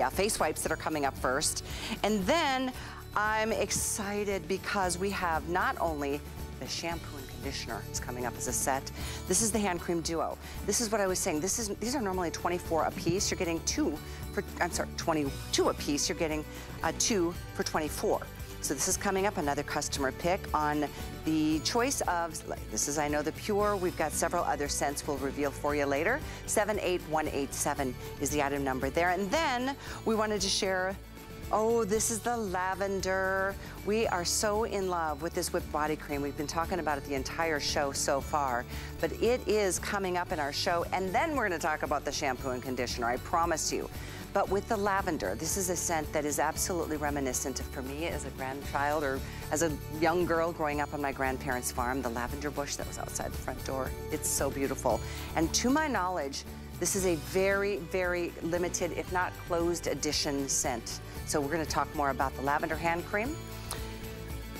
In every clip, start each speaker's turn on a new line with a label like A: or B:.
A: uh, face wipes that are coming up first. And then I'm excited because we have not only the shampoo and conditioner is coming up as a set. This is the hand cream duo. This is what I was saying. This is these are normally 24 a piece. You're getting two for I'm sorry, 22 a piece. You're getting uh, two for 24. So this is coming up, another customer pick on the choice of, this is I know the Pure, we've got several other scents we'll reveal for you later. 78187 is the item number there. And then we wanted to share Oh, this is the lavender. We are so in love with this whipped body cream. We've been talking about it the entire show so far, but it is coming up in our show. And then we're gonna talk about the shampoo and conditioner, I promise you. But with the lavender, this is a scent that is absolutely reminiscent of, for me as a grandchild or as a young girl growing up on my grandparents' farm, the lavender bush that was outside the front door. It's so beautiful. And to my knowledge, this is a very, very limited, if not closed edition scent. So we're gonna talk more about the lavender hand cream.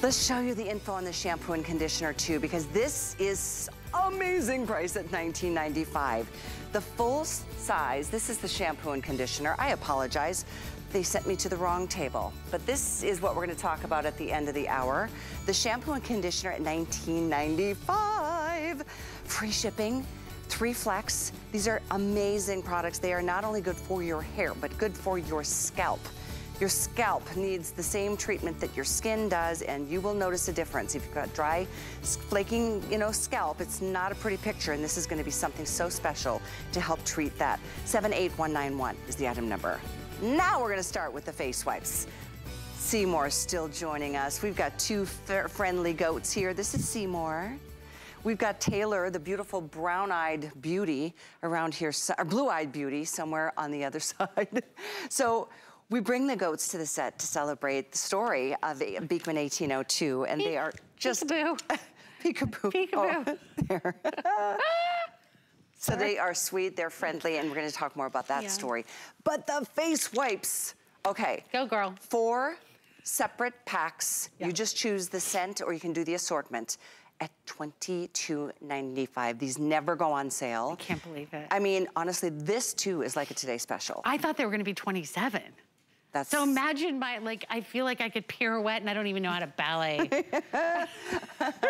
A: Let's show you the info on the shampoo and conditioner too, because this is amazing price at $19.95. The full size, this is the shampoo and conditioner. I apologize. They sent me to the wrong table. But this is what we're gonna talk about at the end of the hour. The shampoo and conditioner at $19.95. Free shipping, three flex. These are amazing products. They are not only good for your hair, but good for your scalp. Your scalp needs the same treatment that your skin does, and you will notice a difference. If you've got dry, flaking, you know, scalp, it's not a pretty picture, and this is gonna be something so special to help treat that. 78191 is the item number. Now we're gonna start with the face wipes. Seymour still joining us. We've got two friendly goats here. This is Seymour. We've got Taylor, the beautiful brown-eyed beauty around here, or blue-eyed beauty somewhere on the other side. so we bring the goats to the set to celebrate the story of Beekman 1802, and they are just...
B: Peekaboo.
A: Peekaboo.
B: Peekaboo.
A: Oh, there. so they are sweet, they're friendly, and we're gonna talk more about that yeah. story. But the face wipes, okay.
B: Go girl.
A: Four separate packs. Yeah. You just choose the scent or you can do the assortment at $22.95. These never go on sale.
B: I can't believe it.
A: I mean, honestly, this too is like a Today Special.
B: I thought they were gonna be 27. That's so imagine my, like, I feel like I could pirouette and I don't even know how to ballet. what?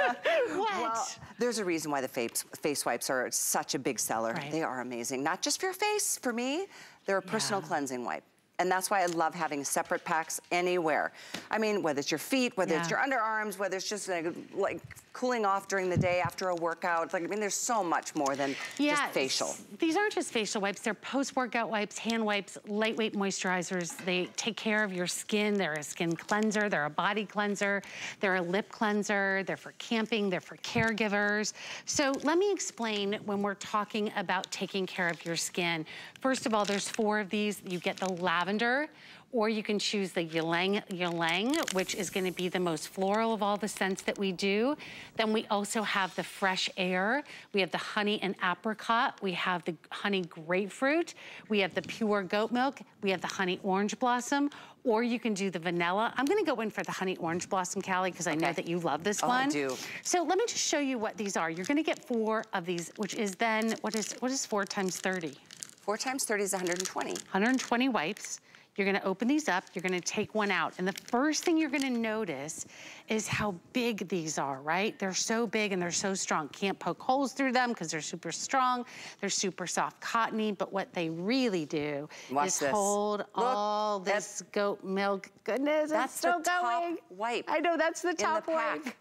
A: Well, there's a reason why the face, face wipes are such a big seller. Right. They are amazing. Not just for your face, for me, they're a personal yeah. cleansing wipe. And that's why I love having separate packs anywhere. I mean, whether it's your feet, whether yeah. it's your underarms, whether it's just like, like, cooling off during the day after a workout. Like, I mean, there's so much more than yeah, just facial.
B: These aren't just facial wipes. They're post-workout wipes, hand wipes, lightweight moisturizers. They take care of your skin. They're a skin cleanser. They're a body cleanser. They're a lip cleanser. They're for camping. They're for caregivers. So let me explain when we're talking about taking care of your skin. First of all, there's four of these. You get the lavender, or you can choose the ylang ylang, which is gonna be the most floral of all the scents that we do. Then we also have the fresh air. We have the honey and apricot. We have the honey grapefruit. We have the pure goat milk. We have the honey orange blossom. Or you can do the vanilla. I'm gonna go in for the honey orange blossom, Callie, because I okay. know that you love this
A: oh,
B: one.
A: I do.
B: So let me just show you what these are. You're gonna get four of these, which is then, what is, what is four times 30?
A: Four times 30 is 120.
B: 120 wipes. You're gonna open these up, you're gonna take one out. And the first thing you're gonna notice is how big these are, right? They're so big and they're so strong. Can't poke holes through them because they're super strong. They're super soft cottony, but what they really do
A: Watch
B: is
A: this.
B: hold Look, all this goat milk. Goodness,
A: that's
B: it's still
A: the
B: going.
A: top wipe.
B: I know, that's the top
A: the
B: wipe.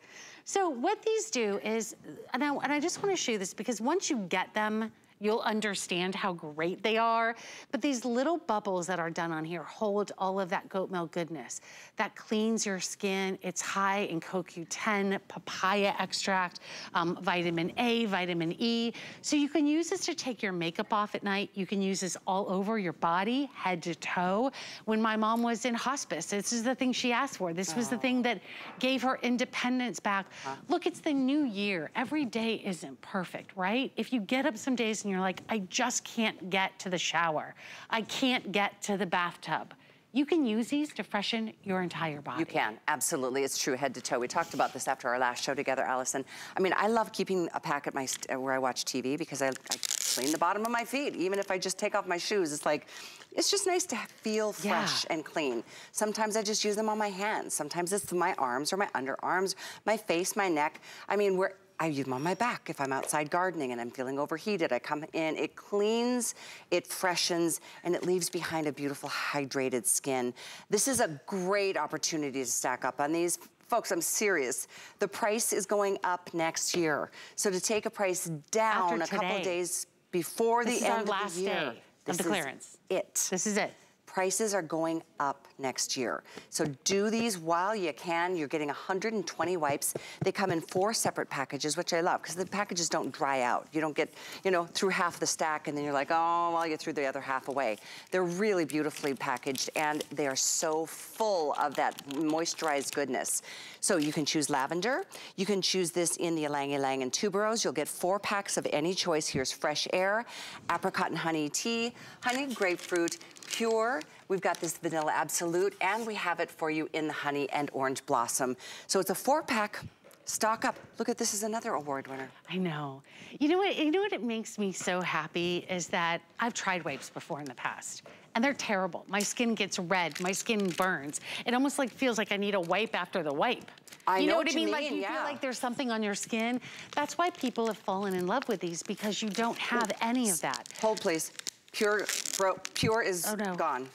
B: So what these do is, and I, and I just wanna show you this because once you get them, you'll understand how great they are. But these little bubbles that are done on here hold all of that goat milk goodness. That cleans your skin. It's high in CoQ10, papaya extract, um, vitamin A, vitamin E. So you can use this to take your makeup off at night. You can use this all over your body, head to toe. When my mom was in hospice, this is the thing she asked for. This was the thing that gave her independence back. Look, it's the new year. Every day isn't perfect, right? If you get up some days and you're like, I just can't get to the shower. I can't get to the bathtub. you can use these to freshen your entire body.
A: You can, absolutely. It's true, head to toe. We talked about this after our last show together, Allison. I mean, I love keeping a pack at my, uh, where I watch TV because I, I clean the bottom of my feet. Even if I just take off my shoes, it's like, it's just nice to feel fresh yeah. and clean. Sometimes I just use them on my hands. Sometimes it's my arms or my underarms, my face, my neck. I mean, we're I use them on my back if I'm outside gardening and I'm feeling overheated. I come in, it cleans, it freshens, and it leaves behind a beautiful hydrated skin. This is a great opportunity to stack up on these. Folks, I'm serious. The price is going up next year. So to take a price down a couple days before
B: this
A: the end of
B: the
A: year. Day
B: of the clearance.
A: it.
B: This is it
A: prices are going up next year. So do these while you can. You're getting 120 wipes. They come in four separate packages, which I love because the packages don't dry out. You don't get, you know, through half the stack and then you're like, oh, well, you threw the other half away. They're really beautifully packaged and they are so full of that moisturized goodness. So you can choose lavender. You can choose this in the ylang ylang and tuberose. You'll get four packs of any choice. Here's fresh air, apricot and honey tea, honey grapefruit, pure. We've got this vanilla absolute, and we have it for you in the honey and orange blossom. So it's a four pack. Stock up. Look at this is another award winner.
B: I know. You know what? You know what? It makes me so happy is that I've tried wipes before in the past, and they're terrible. My skin gets red. My skin burns. It almost like feels like I need a wipe after the wipe.
A: I
B: you know,
A: know
B: what,
A: what
B: I mean?
A: mean?
B: Like you
A: yeah.
B: feel like there's something on your skin. That's why people have fallen in love with these because you don't have any of that.
A: Hold please. Pure, bro, Pure is oh, no. gone.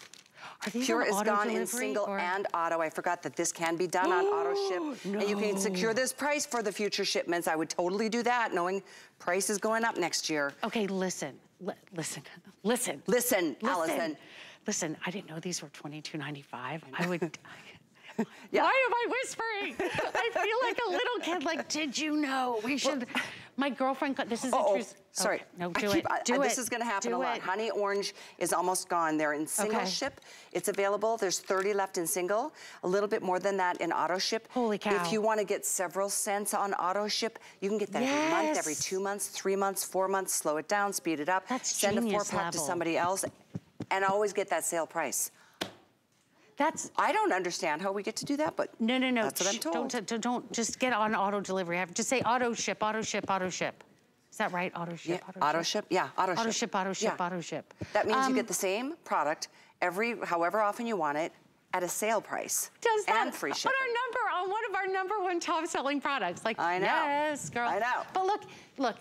A: Pure is gone in single or? and auto. I forgot that this can be done on auto ship. No. And you can secure this price for the future shipments. I would totally do that, knowing price is going up next year.
B: Okay, listen, L listen, listen.
A: Listen, listen. Allison.
B: Listen, I didn't know these were $22.95. I would, yeah. Why am I whispering? I feel like a little kid, like, did you know we should... Well, my girlfriend, this is
A: uh -oh,
B: a true...
A: Sorry.
B: Okay, no, do keep, it, do
A: I,
B: it.
A: This is gonna happen
B: do
A: a lot.
B: It.
A: Honey Orange is almost gone. They're in single okay. ship. It's available. There's 30 left in single. A little bit more than that in auto ship.
B: Holy cow.
A: If you wanna get several scents on auto ship, you can get that yes. every month, every two months, three months, four months, slow it down, speed it up.
B: That's
A: Send a four pack
B: level.
A: to somebody else and always get that sale price.
B: That's.
A: I don't understand how we get to do that, but
B: no, no, no.
A: That's what I'm told.
B: Don't, don't, don't just get on auto delivery. Have just say auto ship, auto ship, auto ship. Is that right? Auto ship,
A: yeah, auto, auto ship? ship? Yeah, auto,
B: auto
A: ship.
B: ship. Auto ship, yeah. auto ship,
A: That means um, you get the same product every, however often you want it, at a sale price.
B: Does that?
A: And free shipping.
B: On our number, on one of our number one top selling products. Like,
A: I know.
B: yes, girl.
A: I know.
B: But look, look,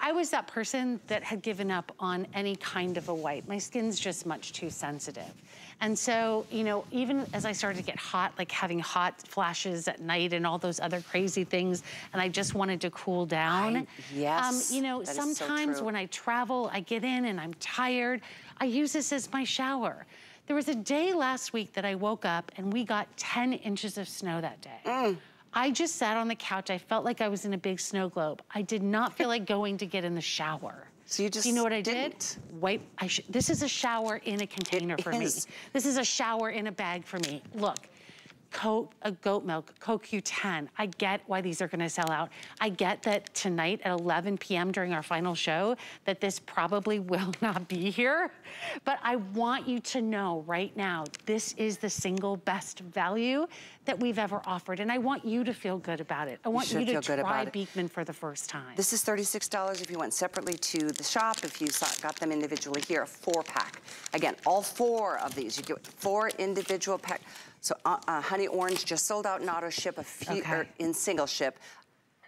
B: I was that person that had given up on any kind of a wipe. My skin's just much too sensitive. And so, you know, even as I started to get hot, like having hot flashes at night and all those other crazy things, and I just wanted to cool down. I,
A: yes,
B: um, You know, sometimes
A: so
B: when I travel, I get in and I'm tired. I use this as my shower. There was a day last week that I woke up and we got 10 inches of snow that day.
A: Mm.
B: I just sat on the couch. I felt like I was in a big snow globe. I did not feel like going to get in the shower.
A: So you just
B: Do you know what I
A: didn't.
B: did? Wipe. I this is a shower in a container
A: it
B: for
A: is.
B: me. This is a shower in a bag for me. Look, coat a uh, goat milk, CoQ10. I get why these are gonna sell out. I get that tonight at 11 p.m. during our final show that this probably will not be here, but I want you to know right now, this is the single best value that we've ever offered, and I want you to feel good about it. I want you, you to try Beekman for the first time.
A: This is $36 if you went separately to the shop, if you saw, got them individually here, a four pack. Again, all four of these, you get four individual pack. So uh, uh, Honey Orange just sold out in auto ship, a few, okay. Er, in single ship.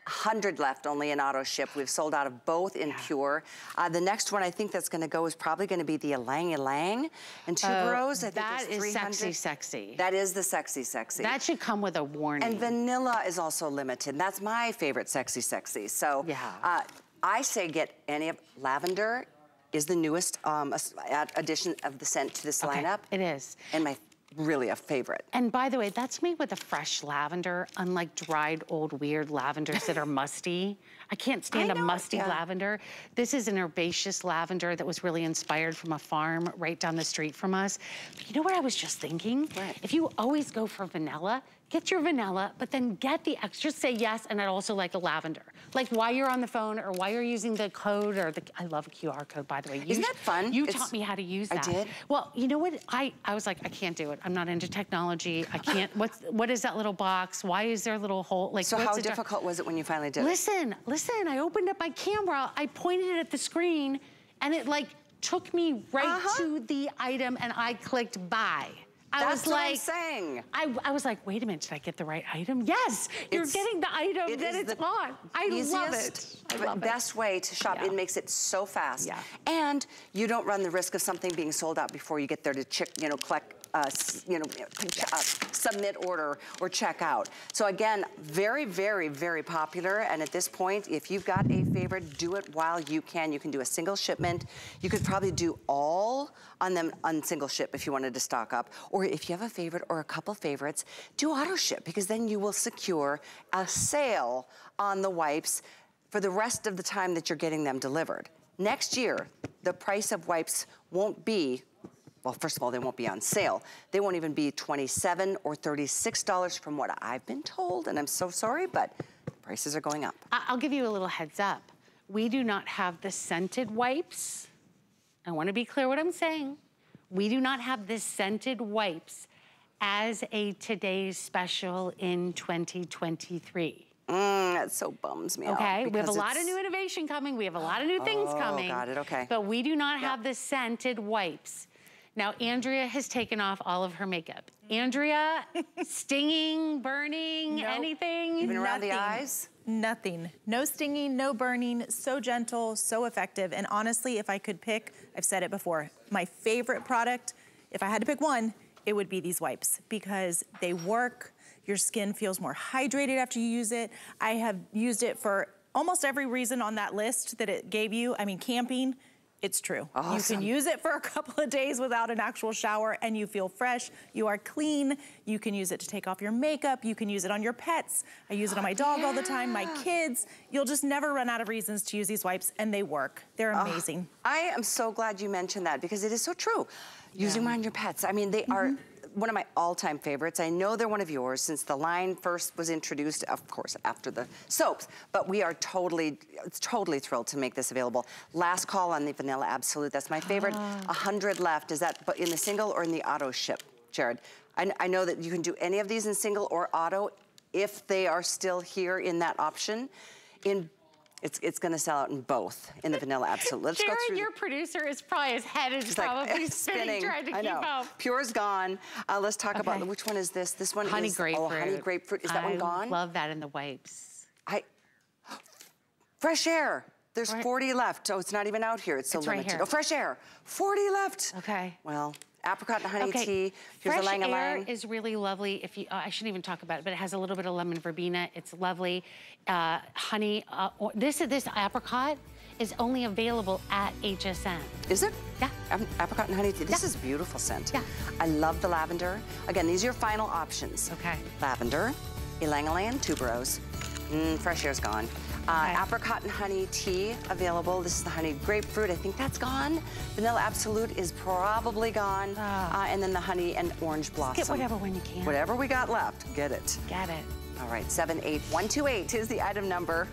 A: 100 left only in auto ship. We've sold out of both in yeah. Pure. Uh, the next one I think that's gonna go is probably gonna be the Ylang Ylang and Tuberose.
B: Uh, that is sexy, sexy.
A: That is the sexy, sexy.
B: That should come with a warning.
A: And vanilla is also limited. That's my favorite sexy, sexy. So yeah. Uh, I say get any of lavender is the newest um, addition of the scent to this
B: okay.
A: lineup.
B: It is.
A: And my really a favorite.
B: And by the way, that's made with a fresh lavender, unlike dried old weird lavenders that are musty. I can't stand a musty yeah. lavender. This is an herbaceous lavender that was really inspired from a farm right down the street from us. But you know what I was just thinking?
A: What?
B: If you always go for vanilla, get your vanilla, but then get the extra, say yes, and I'd also like a lavender. Like why you're on the phone or why you're using the code or the, I love a QR code, by the way.
A: You, Isn't that fun?
B: You it's, taught me how to use that.
A: I did?
B: Well, you know what? I, I was like, I can't do it. I'm not into technology. I can't, what's, what is that little box? Why is there a little hole?
A: Like, So how difficult was it when you finally did
B: listen, it? Listen, listen, I opened up my camera, I pointed it at the screen, and it like took me right uh -huh. to the item and I clicked buy. I
A: That's
B: was like,
A: I'm saying.
B: I, I, was like, wait a minute, did I get the right item? Yes, you're getting the item it that it's on. I love it. I love
A: best
B: it.
A: way to shop. Yeah. It makes it so fast.
B: Yeah.
A: And you don't run the risk of something being sold out before you get there to check, you know, collect uh, you know, uh, submit order or check out. So again, very, very, very popular. And at this point, if you've got a favorite, do it while you can. You can do a single shipment. You could probably do all on them on single ship if you wanted to stock up. Or if you have a favorite or a couple favorites, do auto ship because then you will secure a sale on the wipes for the rest of the time that you're getting them delivered. Next year, the price of wipes won't be well, first of all, they won't be on sale. They won't even be 27 or $36 from what I've been told, and I'm so sorry, but prices are going up.
B: I'll give you a little heads up. We do not have the scented wipes. I wanna be clear what I'm saying. We do not have the scented wipes as a today's special in 2023.
A: Mm, that so bums me
B: okay, out. we have a lot of new innovation coming. We have a lot of new things
A: oh,
B: coming.
A: got it, okay.
B: But we do not have the scented wipes. Now, Andrea has taken off all of her makeup. Andrea, stinging, burning, nope. anything?
A: Even around Nothing. the eyes?
C: Nothing. No stinging, no burning, so gentle, so effective. And honestly, if I could pick, I've said it before, my favorite product, if I had to pick one, it would be these wipes because they work, your skin feels more hydrated after you use it. I have used it for almost every reason on that list that it gave you. I mean, camping, it's true. Awesome. You can use it for a couple of days without an actual shower and you feel fresh. You are clean. You can use it to take off your makeup. You can use it on your pets. I use it on my dog yeah. all the time, my kids. You'll just never run out of reasons to use these wipes and they work. They're amazing.
A: I am so glad you mentioned that because it is so true. Using yeah. them on your pets. I mean, they mm -hmm. are mm-hmm one of my all-time favorites. I know they're one of yours since the line first was introduced, of course, after the soaps, but we are totally, totally thrilled to make this available. Last call on the Vanilla Absolute. That's my favorite. A ah. 100 left. Is that in the single or in the auto ship, Jared? I, I know that you can do any of these in single or auto if they are still here in that option. In it's, it's gonna sell out in both, in the Vanilla Absolute. Let's
B: Jared,
A: go through.
B: your producer, is probably his head is probably like, spinning, spinning, trying to I keep know. up.
A: Pure's gone. Uh, let's talk okay. about, which one is this? This one
B: honey
A: is,
B: grapefruit.
A: oh, honey grapefruit. Is that
B: I
A: one gone?
B: I love that in the wipes.
A: I, fresh air. There's right. 40 left. Oh, it's not even out here. It's so
B: it's
A: limited.
B: Right
A: oh, fresh air. 40 left.
B: Okay.
A: Well, apricot and honey
B: okay.
A: tea. Here's
B: Fresh air is really lovely. If you, uh, I shouldn't even talk about it, but it has a little bit of lemon verbena. It's lovely. Uh, honey, uh, this this apricot is only available at HSN.
A: Is it?
B: Yeah.
A: Um, apricot and honey tea. This
B: yeah.
A: is a beautiful scent.
B: Yeah.
A: I love the lavender. Again, these are your final options.
B: Okay.
A: Lavender, ylang ylang, tuberose. Mm, fresh air's gone. Uh. Apricot and honey tea available. This is the honey grapefruit. I think that's gone. Vanilla Absolute is probably gone. Oh. Uh, and then the honey and orange blossom.
B: Just get whatever when you can.
A: Whatever we got left, get it.
B: Get it.
A: All right, 78128 is the item number.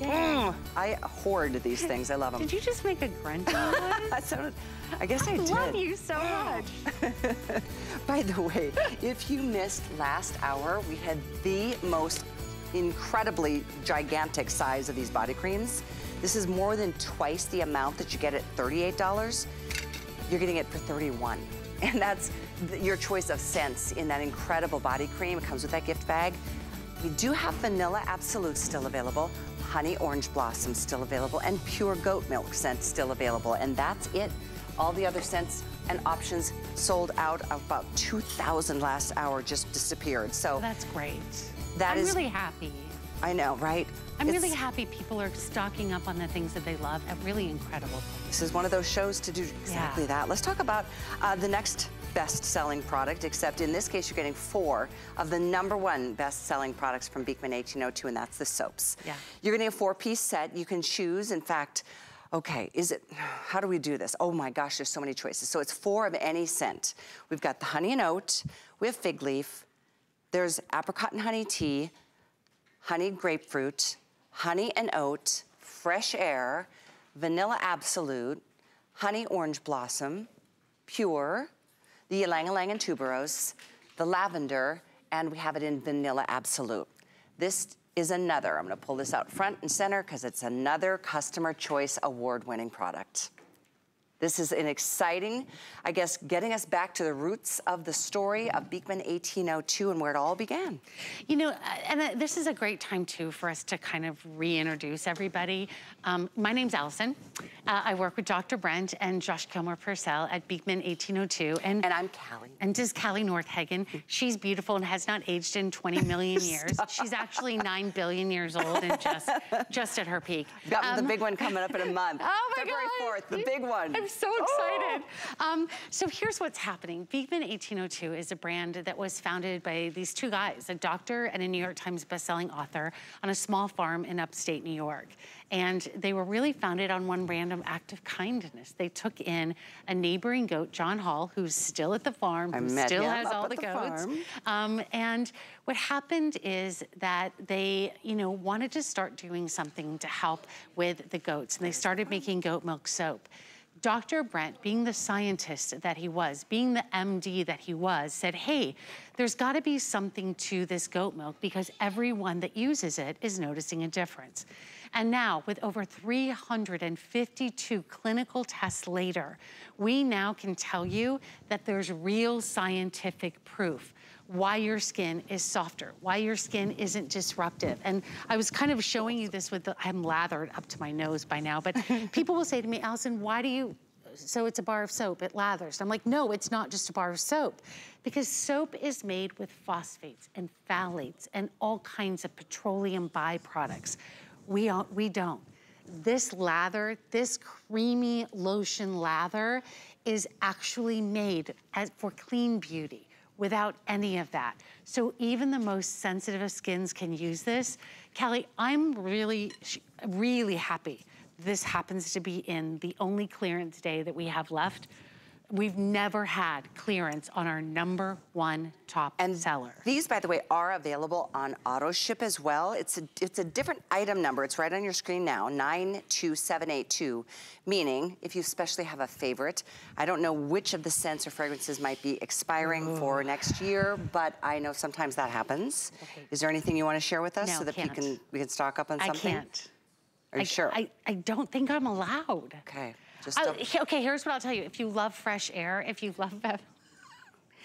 A: Mm, I hoard these things. I love them.
B: Did you just make a grunt
A: sounded, I guess I,
B: I
A: did.
B: I love you so much.
A: By the way, if you missed last hour, we had the most incredibly gigantic size of these body creams. This is more than twice the amount that you get at $38. You're getting it for 31. And that's your choice of scents in that incredible body cream. It comes with that gift bag. We do have vanilla absolute still available, honey orange blossom still available, and pure goat milk scent still available. And that's it. All the other scents and options sold out. Of about 2,000 last hour just disappeared. So
B: that's great.
A: That
B: I'm
A: is,
B: really happy.
A: I know, right?
B: I'm it's, really happy people are stocking up on the things that they love at really incredible
A: This is one of those shows to do exactly yeah. that. Let's talk about uh, the next best-selling product, except in this case, you're getting four of the number one best-selling products from Beekman 1802, and that's the soaps.
B: Yeah.
A: You're getting a four-piece set. You can choose, in fact, okay, is it, how do we do this? Oh my gosh, there's so many choices. So it's four of any scent. We've got the honey and oat, we have fig leaf, There's apricot and honey tea, honeyed grapefruit, honey and oat, fresh air, vanilla absolute, honey orange blossom, pure, the ylang ylang and tuberose, the lavender, and we have it in vanilla absolute. This is another, I'm gonna pull this out front and center because it's another customer choice award winning product. This is an exciting, I guess, getting us back to the roots of the story of Beekman 1802 and where it all began.
B: You know, and uh, this is a great time too for us to kind of reintroduce everybody. Um, my name's Allison. Uh, I work with Dr. Brent and Josh Kilmer Purcell at Beekman 1802.
A: And, and I'm Callie.
B: And this is Callie Northagen. She's beautiful and has not aged in 20 million years. She's actually 9 billion years old and just, just at her peak.
A: Got um, the big one coming up in a month.
B: Oh my
A: February
B: God.
A: 4th, the big one.
B: I'm so excited. Oh. Um, so here's what's happening. Beekman 1802 is a brand that was founded by these two guys, a doctor and a New York Times bestselling author on a small farm in upstate New York. And they were really founded on one random act of kindness. They took in a neighboring goat, John Hall, who's still at the farm,
A: I
B: who still has all the, the goats. Um, and what happened is that they, you know, wanted to start doing something to help with the goats. And they started making goat milk soap. Dr. Brent, being the scientist that he was, being the MD that he was, said, hey, there's gotta be something to this goat milk because everyone that uses it is noticing a difference. And now, with over 352 clinical tests later, we now can tell you that there's real scientific proof why your skin is softer, why your skin isn't disruptive. And I was kind of showing you this with the, I'm lathered up to my nose by now, but people will say to me, Allison, why do you, so it's a bar of soap, it lathers. I'm like, no, it's not just a bar of soap. Because soap is made with phosphates and phthalates and all kinds of petroleum byproducts. We, we don't. This lather, this creamy lotion lather is actually made as, for clean beauty without any of that. So even the most sensitive of skins can use this. Callie, I'm really, really happy this happens to be in the only clearance day that we have left We've never had clearance on our number one top
A: and
B: seller.
A: These, by the way, are available on auto ship as well. It's a, it's a different item number. It's right on your screen now, 92782, meaning if you especially have a favorite, I don't know which of the scents or fragrances might be expiring Ooh. for next year, but I know sometimes that happens. Okay. Is there anything you want to share with us
B: no,
A: so that we can we can stock up on something?
B: I can't.
A: Are you
B: I,
A: sure?
B: I, I don't think I'm allowed.
A: Okay.
B: Just okay, here's what I'll tell you. If you love fresh air, if you love Bev.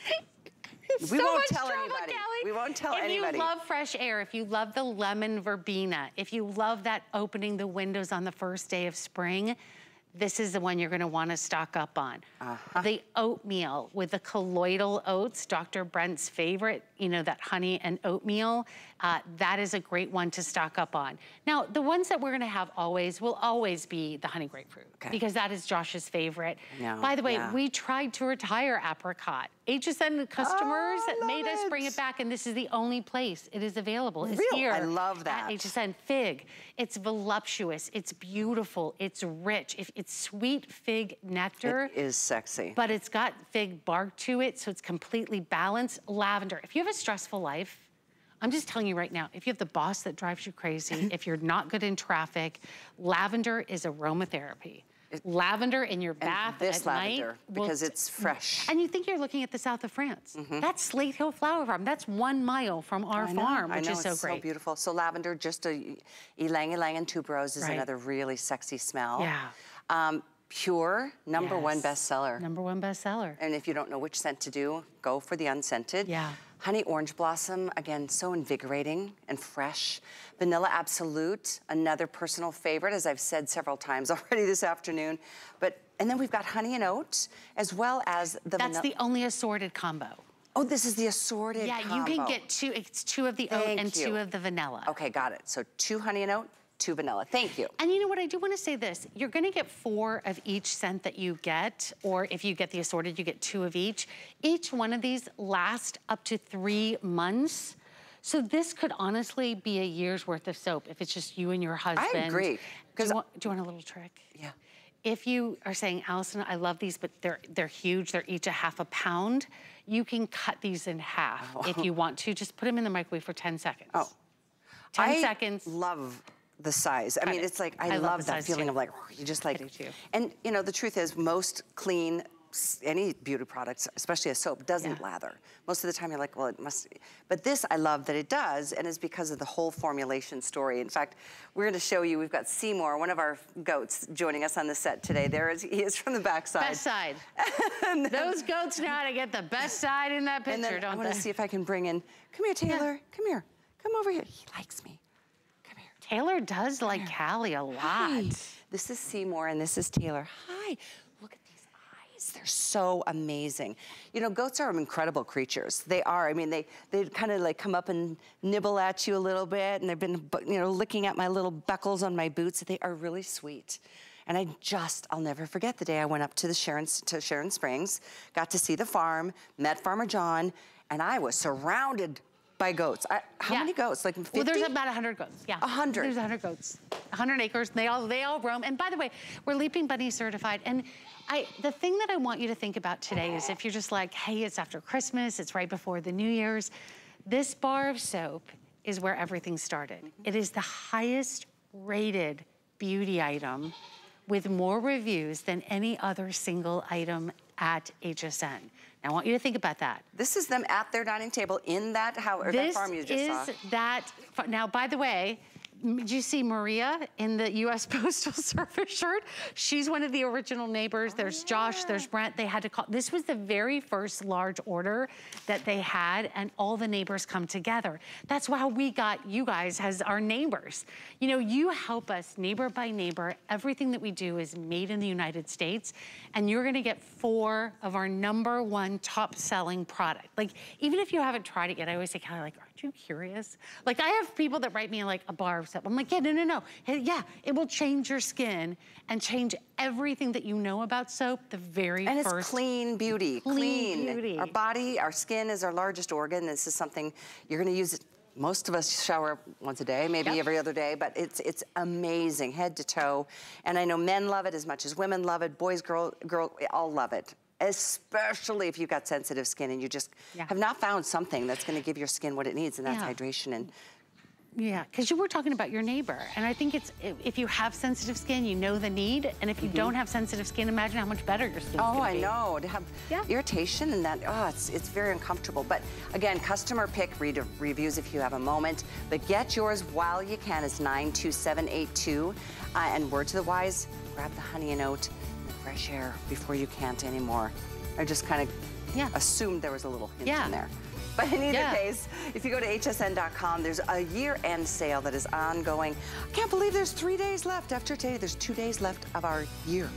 A: we
B: so
A: won't
B: much
A: tell
B: trouble,
A: anybody.
B: Callie.
A: We won't tell
B: if
A: anybody.
B: If you love fresh air, if you love the lemon verbena, if you love that opening the windows on the first day of spring, this is the one you're gonna wanna stock up on. Uh -huh. The oatmeal with the colloidal oats, Dr. Brent's favorite, you know, that honey and oatmeal, uh, that is a great one to stock up on. Now, the ones that we're gonna have always will always be the honey grapefruit okay. because that is Josh's favorite. No, By the way, we tried to retire apricot. HSN customers oh, made it. us bring it back and this is the only place it is available. It's
A: Real?
B: here.
A: I love that.
B: At HSN Fig. It's voluptuous, it's beautiful, it's rich. If it's sweet fig nectar.
A: It is sexy.
B: But it's got fig bark to it, so it's completely balanced. Lavender. If you have a stressful life, I'm just telling you right now, if you have the boss that drives you crazy, if you're not good in traffic, lavender is aromatherapy. It, lavender in your bath
A: this
B: at
A: lavender,
B: night.
A: because will, it's fresh.
B: And you think you're looking at the south of France. Mm -hmm. That's Slate Hill Flower Farm. That's one mile from our
A: know,
B: farm, which
A: know,
B: is so
A: it's
B: great.
A: so beautiful. So lavender, just a ylang ylang and tuberose is right. another really sexy smell.
B: Yeah.
A: Um, Pure, number yes. one bestseller.
B: Number one bestseller.
A: And if you don't know which scent to do, go for the unscented.
B: Yeah.
A: Honey Orange Blossom, again, so invigorating and fresh. Vanilla Absolute, another personal favorite, as I've said several times already this afternoon. But And then we've got honey and oat, as well as the
B: That's the only assorted combo.
A: Oh, this is the assorted
B: Yeah,
A: combo.
B: you can get two, it's two of the
A: Thank
B: oat and
A: you.
B: two of the vanilla.
A: Okay, got it. So two honey and oat, two vanilla. Thank you.
B: And you know what, I do wanna say this. You're gonna get four of each scent that you get, or if you get the assorted, you get two of each. Each one of these lasts up to three months. So this could honestly be a year's worth of soap if it's just you and your husband.
A: I agree.
B: Do you, want, do you want a little trick?
A: Yeah
B: if you are saying, Allison, I love these, but they're, they're huge, they're each a half a pound, you can cut these in half oh. if you want to. Just put them in the microwave for 10 seconds.
A: Oh.
B: 10
A: I
B: seconds.
A: love the size. I mean, it. it's like, I, I love, love that feeling
B: too.
A: of like, you just like, and you know, the truth is most clean any beauty products, especially a soap, doesn't yeah. lather. Most of the time you're like, well, it must, but this I love that it does, and it's because of the whole formulation story. In fact, we're gonna show you, we've got Seymour, one of our goats, joining us on the set today. There is, he is from the backside.
B: Best side. Those goats know how to get the best side in that picture,
A: then
B: don't
A: I wanna
B: they?
A: see if I can bring in, come here, Taylor, yeah. come here. Come over here, he likes me.
B: Taylor does like Callie a lot. Hi.
A: This is Seymour and this is Taylor. Hi. Look at these eyes. They're so amazing. You know, goats are incredible creatures. They are. I mean, they, they kind of like come up and nibble at you a little bit, and they've been, you know, licking at my little buckles on my boots. They are really sweet. And I just, I'll never forget the day I went up to the Sharon, to Sharon Springs, got to see the farm, met Farmer John, and I was surrounded by goats. I, how yeah. many goats? Like 50?
B: Well, there's about 100 goats. Yeah.
A: 100.
B: There's 100 goats. 100 acres. They all they all roam. And by the way, we're Leaping Bunny certified. And I, the thing that I want you to think about today is if you're just like, hey, it's after Christmas, it's right before the New Year's, this bar of soap is where everything started. Mm -hmm. It is the highest rated beauty item with more reviews than any other single item at HSN. Now, I want you to think about that.
A: This is them at their dining table in that, how, or that farm you just
B: saw. This is that, now, by the way, did you see Maria in the U.S. Postal Service shirt? She's one of the original neighbors. Oh, there's yeah. Josh, there's Brent. They had to call. This was the very first large order that they had, and all the neighbors come together. That's how we got you guys as our neighbors. You know, you help us neighbor by neighbor. Everything that we do is made in the United States, and you're gonna get four of our number one top selling product. Like, even if you haven't tried it yet, I always say, kind of like, aren't you curious? Like, I have people that write me like a bar of soap. I'm like, yeah, no, no, no. Yeah, it will change your skin and change everything that you know about soap the very
A: and
B: first.
A: And it's clean beauty,
B: clean. clean.
A: Beauty. Our body, our skin is our largest organ. This is something you're gonna use most of us shower once a day, maybe yep. every other day, but it's it's amazing, head to toe. And I know men love it as much as women love it, boys, girl, girl, all love it especially if you've got sensitive skin and you just yeah. have not found something that's gonna give your skin what it needs, and that's yeah. hydration and
B: yeah, because you were talking about your neighbor, and I think it's if you have sensitive skin, you know the need, and if you mm -hmm. don't have sensitive skin, imagine how much better your skin.
A: Oh, I know to have yeah. irritation and that. Oh, it's it's very uncomfortable. But again, customer pick read reviews if you have a moment, but get yours while you can. It's nine two seven eight two, uh, and word to the wise, grab the honey and oat fresh air before you can't anymore. I just kind of yeah. assumed there was a little hint yeah. in there. But in either yeah. case, if you go to hsn.com, there's a year-end sale that is ongoing. I can't believe there's three days left. After today, there's two days left of our year.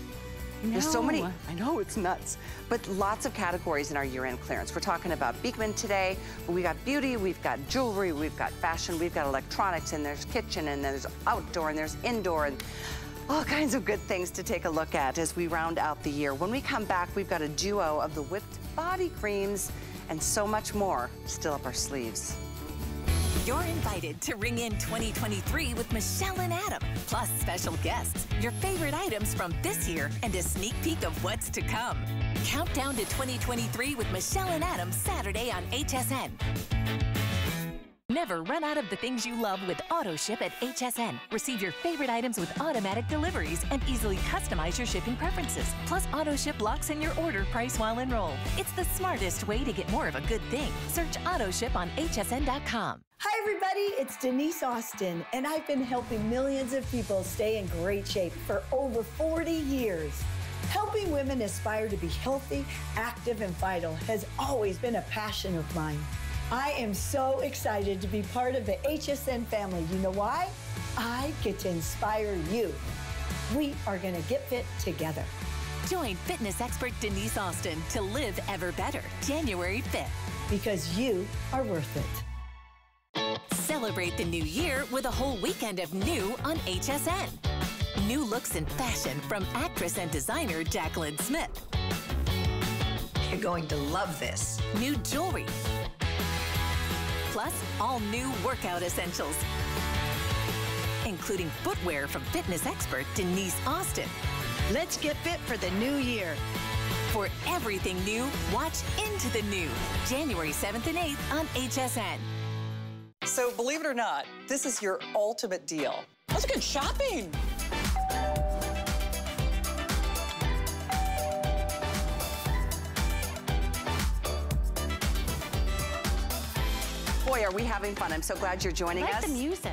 B: No.
A: There's so many. I know, it's nuts. But lots of categories in our year-end clearance. We're talking about Beekman today, we got beauty, we've got jewelry, we've got fashion, we've got electronics, and there's kitchen, and there's outdoor, and there's indoor, and all kinds of good things to take a look at as we round out the year. When we come back, we've got a duo of the whipped body creams and so much more still up our sleeves.
D: You're invited to ring in 2023 with Michelle and Adam, plus special guests, your favorite items from this year, and a sneak peek of what's to come. Countdown to 2023 with Michelle and Adam Saturday on HSN. Never run out of the things you love with AutoShip at HSN. Receive your favorite items with automatic deliveries and easily customize your shipping preferences. Plus, AutoShip locks in your order price while enrolled. It's the smartest way to get more of a good thing. Search AutoShip on hsn.com.
E: Hi, everybody. It's Denise Austin, and I've been helping millions of people stay in great shape for over 40 years. Helping women aspire to be healthy, active, and vital has always been a passion of mine. I am so excited to be part of the HSN family. You know why? I get to inspire you. We are going to get fit together.
D: Join fitness expert Denise Austin to live ever better January 5th.
E: Because you are worth it.
D: Celebrate the new year with a whole weekend of new on HSN. New looks and fashion from actress and designer Jaclyn Smith.
F: You're going to love this.
D: New jewelry Plus, all new workout essentials, including footwear from fitness expert Denise Austin.
E: Let's get fit for the new year.
D: For everything new, watch Into the New, January 7th and 8th on HSN.
G: So believe it or not, this is your ultimate deal. That's good shopping.
A: Boy, are we having fun. I'm so glad you're joining
B: like
A: us.
B: the music.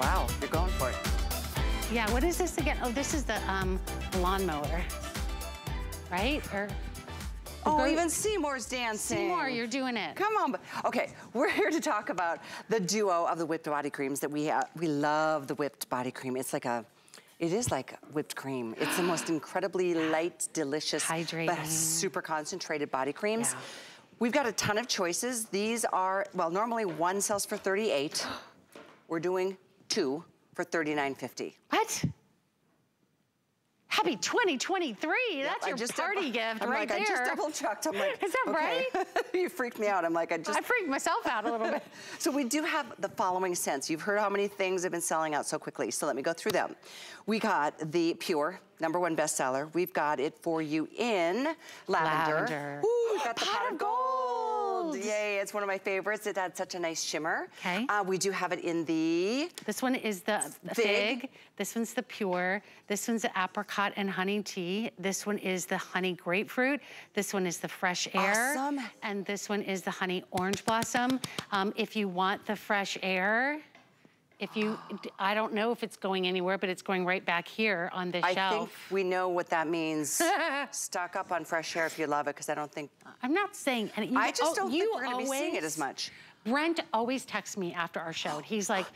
A: Wow, you're going for it.
B: Yeah, what is this again? Oh, this is the um, lawnmower, right? Or
A: Oh,
B: Go-
A: even Seymour's dancing.
B: Seymour, you're doing it.
A: Come on. Okay, we're here to talk about the duo of the whipped body creams that we have. We love the whipped body cream. It's like a, it is like whipped cream. It's the most incredibly light, delicious, but
B: Hydrating.
A: super concentrated body creams.
B: Yeah.
A: We've got a ton of choices. These are, well, normally one sells for 38. We're doing two for 39.50.
B: What? Happy 2023. That's your
A: just
B: party gift
A: I'm
B: right
A: like,
B: there.
A: I just double checked. I'm like,
B: Is that
A: okay. you freaked me out. I'm like, I just.
B: I freaked myself out a little bit.
A: So we do have the following scents. You've heard how many things have been selling out so quickly. So let me go through them. We got the Pure, number one bestseller. We've got it for you in lavender.
B: Lavender.
A: Ooh, we've got the
B: Pot
A: pot
B: of
A: of gold.
B: Gold.
A: Yay, it's one of my favorites. It had such a nice shimmer.
B: Okay.
A: Uh, we do have it in the
B: This one is the
A: Fig.
B: fig. This one's the pure. This one's the apricot and honey tea. This one is the honey grapefruit. This one is the fresh air.
A: Awesome.
B: And this one is the honey orange blossom. Um, if you want the fresh air, if you, I don't know if it's going anywhere, but it's going right back here on this
A: I
B: shelf.
A: I think we know what that means. Stock up on fresh air if you love it, because I don't think
B: I'm not saying, and you,
A: I just
B: oh,
A: don't
B: you
A: think we're gonna be seeing it as much.
B: Brent always texts me after our show. He's like,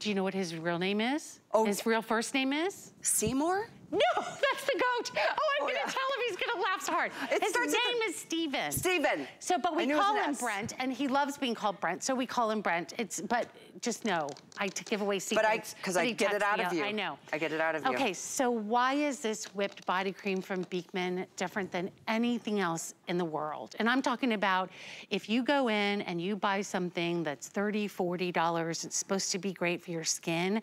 B: do you know what his real name is?
A: Oh.
B: His real first name is?
A: Seymour.
B: No, that's the goat. Oh, I'm
A: Oh,
B: gonna
A: yeah.
B: tell him he's gonna laugh so hard.
A: It
B: His name
A: the-
B: is Steven.
A: Steven.
B: So, but we
A: knew it was
B: call him. Brent, and he loves being called Brent, so we call him Brent. It's, but just know, I give away secrets.
A: But I- 'cause I get it out of you.
B: I know.
A: I get it out of you.
B: Okay, so why is this whipped body cream from Beekman different than anything else in the world? And I'm talking about if you go in and you buy something that's $30, $40, it's supposed to be great for your skin,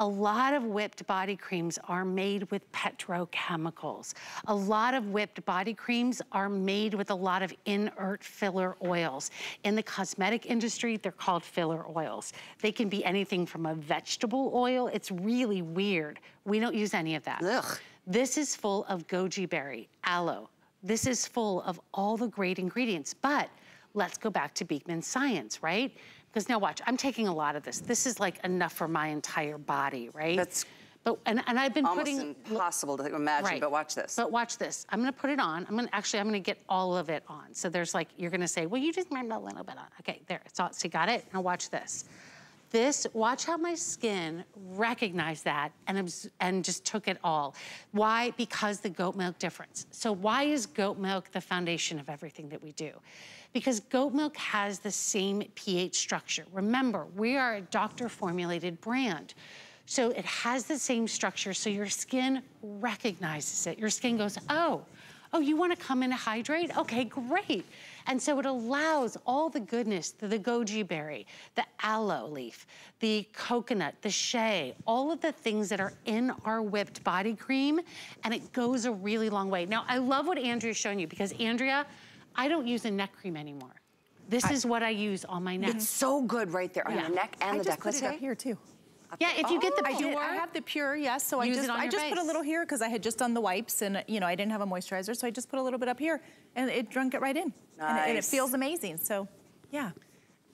B: a lot of whipped body creams are made with petrochemicals. A lot of whipped body creams are made with a lot of inert filler oils. In the cosmetic industry, they're called filler oils. They can be anything from a vegetable oil. It's really weird. We don't use any of that.
A: Ugh.
B: This is full of goji berry, aloe. This is full of all the great ingredients. But let's go back to Beekman science, right? Because now watch, I'm taking a lot of this. This is like enough for my entire body, right?
A: That's
B: but and, and I've been
A: almost
B: putting
A: impossible to imagine,
B: Right.
A: but watch this.
B: But watch this. I'm gonna put it on. I'm gonna actually I'm gonna get all of it on. So there's like you're gonna say, well, you just might a little bit on. Okay, there. It's all, so you got it. Now watch this. This, watch how my skin recognized that and, and just took it all. Why? Because the goat milk difference. So why is goat milk the foundation of everything that we do? Because goat milk has the same pH structure. Remember, we are a doctor formulated brand. So it has the same structure, so your skin recognizes it. Your skin goes, oh, oh, you wanna come in and hydrate? Okay, great. And so it allows all the goodness, the, the goji berry, the aloe leaf, the coconut, the shea, all of the things that are in our whipped body cream, and it goes a really long way. Now, I love what Andrea's showing you because Andrea, I don't use a neck cream anymore. This is what I use on my neck.
A: It's so good right there on
B: Yeah.
A: the neck and
C: I
A: the
C: just put it up
A: décolleté.
C: here too.
B: Yeah, if you get the oh,
C: I
B: pure,
C: did. I have the pure, yes. So
B: Use
C: I
B: it
C: just
B: on
C: I
B: your
C: just put a little here because I had just done the wipes and you know I didn't have a moisturizer, so I just put a little bit up here and it drunk it right in. And, it, and it feels amazing. So yeah.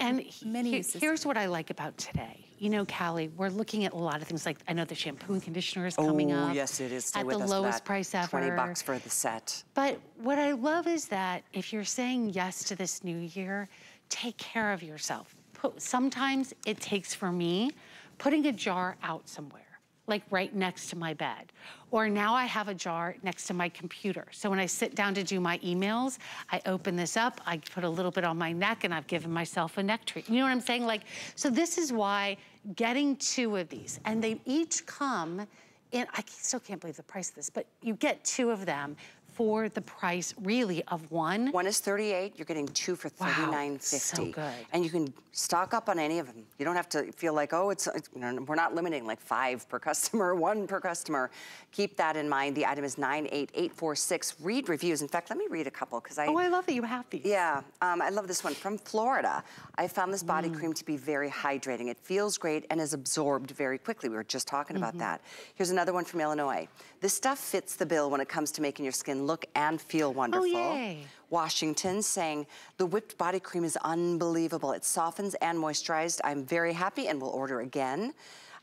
B: And
C: Many
B: he-
C: uses.
B: here's what I like about today. You know, Callie, we're looking at a lot of things like I know the shampoo and conditioner is coming
A: oh,
B: up.
A: yes, it is. Stay
B: at
A: with
B: the
A: us
B: lowest
A: that.
B: price ever.
A: 20 bucks for the set.
B: But what I love is that if you're saying yes to this new year, take care of yourself. Sometimes it takes for me putting a jar out somewhere, like right next to my bed. Or now I have a jar next to my computer. So when I sit down to do my emails, I open this up, I put a little bit on my neck and I've given myself a neck treat. You know what I'm saying? Like, so this is why getting two of these, and they each come in, I still can't believe the price of this, but you get two of them for the price, really, of one.
A: One is 38, you're getting two for
B: Wow,
A: 39.50.
B: so good.
A: And you can stock up on any of them. You don't have to feel like, oh, it's, it's you know, we're not limiting like five per customer, one per customer. Keep that in mind. The item is 98846. Read reviews. In fact, let me read a couple because I,
B: Oh, I love that you have these.
A: yeah, um, I love this one. From Florida, I found this body
B: Mm.
A: cream to be very hydrating. It feels great and is absorbed very quickly. We were just talking
B: Mm-hmm.
A: about that. Here's another one from Illinois. This stuff fits the bill when it comes to making your skin look and feel wonderful.
B: Oh, yay.
A: Washington saying, the whipped body cream is unbelievable. It softens and moisturized. I'm very happy and will order again.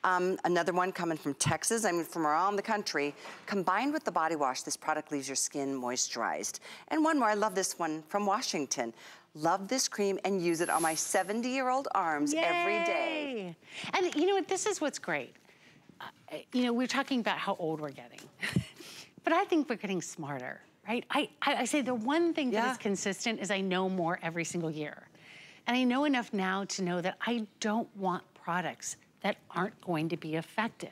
A: Um, another one coming from Texas, I mean from around the country. Combined with the body wash, this product leaves your skin moisturized. And one more, I love this one from Washington. Love this cream and use it on my 70-year-old arms every day.
B: And you know what, this is what's great. Uh, you know, we're talking about how old we're getting, but I think we're getting smarter, right? I, I, I say the one thing that
A: Yeah.
B: is consistent is I know more every single year. And I know enough now to know that I don't want products that aren't going to be effective.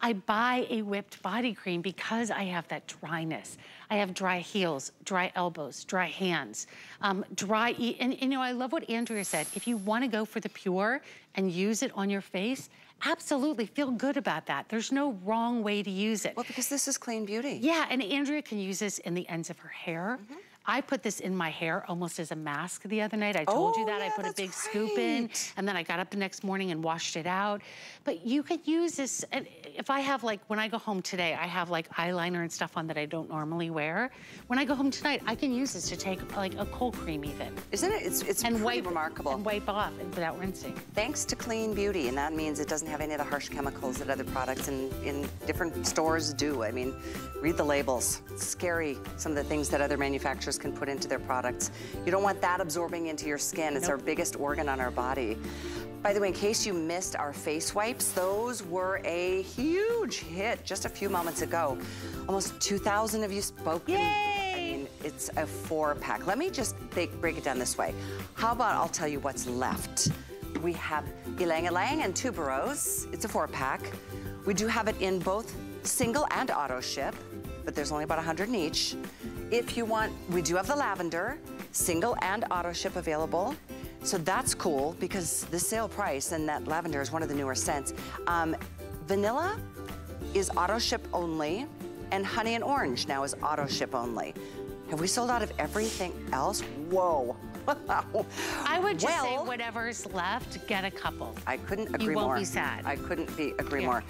B: I buy a whipped body cream because I have that dryness. I have dry heels, dry elbows, dry hands, um, dry, e and you know, I love what Andrea said. If you wanna go for the pure and use it on your face, absolutely feel good about that. There's no wrong way to use it.
A: Well, because this is clean beauty.
B: Yeah, and Andrea can use this in the ends of her hair. Mm-hmm. I put this in my hair almost as a mask the other night. I told you
A: Oh,
B: that. I put a big scoop in, and then I got up the next morning and washed it out. But you could use this, and if I have like, when I go home today, I have like eyeliner and stuff on that I don't normally wear. When I go home tonight, I can use this to take like a cold cream even.
A: Isn't it? It's, it's
B: And
A: pretty
B: wipe,
A: remarkable.
B: and wipe off without rinsing.
A: Thanks to clean beauty, and that means it doesn't have any of the harsh chemicals that other products in, in different stores do. I mean, read the labels. It's scary, some of the things that other manufacturers can put into their products. You don't want that absorbing into your skin. It's our biggest organ on our body. By the way, in case you missed our face wipes, those were a huge hit just a few moments ago. Almost 2,000 of you spoke. I mean, it's a four pack. Let me just break, break it down this way. How about I'll tell you what's left? We have Ylang Ylang and Tuberose. It's a four pack. We do have it in both single and auto ship, but there's only about 100 in each. If you want, we do have the lavender, single and auto ship available. So that's cool because the sale price and that lavender is one of the newer scents. Um, vanilla is auto ship only, and honey and orange now is auto ship only. Have we sold out of everything else? Whoa.
B: I would just say whatever's left, get a couple.
A: I couldn't agree more.
B: You won't
A: more.
B: be sad.
A: I couldn't be agree
B: Yeah.
A: more.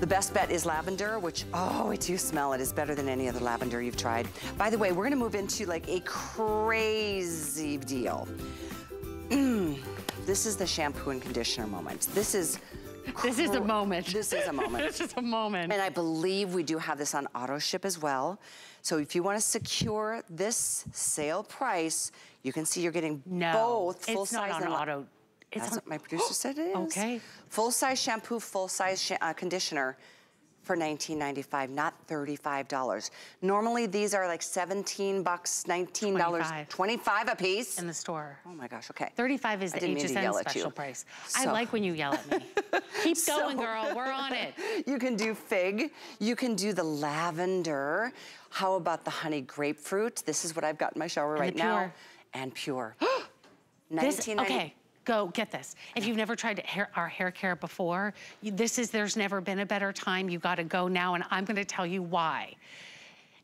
A: The best bet is lavender, which, oh, it do smell. It is better than any other lavender you've tried. By the way, we're gonna move into like a crazy deal. Mm, this is the shampoo and conditioner moment. This is
B: This is a moment.
A: This is a moment.
B: this is a moment.
A: And I believe we do have this on auto ship as well. So if you want to secure this sale price, you can see you're getting
B: no,
A: both full
B: it's
A: size
B: not on auto. It's
A: That's
B: on,
A: what my producer said it is.
B: Okay.
A: Full size shampoo, full size sh uh, conditioner for $19.95, not $35. Normally these are like 17 bucks, $19,
B: 25.
A: 25 a piece.
B: in the store.
A: oh my gosh, okay.
B: 35 is the
A: didn't mean to yell
B: HSN special price. I like when you yell at me. Keep going, girl. We're on it.
A: You can do fig, you can do the lavender. How about the honey grapefruit? This is what I've got in my shower
B: the
A: right now. And pure.
B: This,
A: 19.90
B: okay, go get this. If you've never tried hair, our hair care before, you, this is, there's never been a better time. You gotta go now, and I'm gonna tell you why.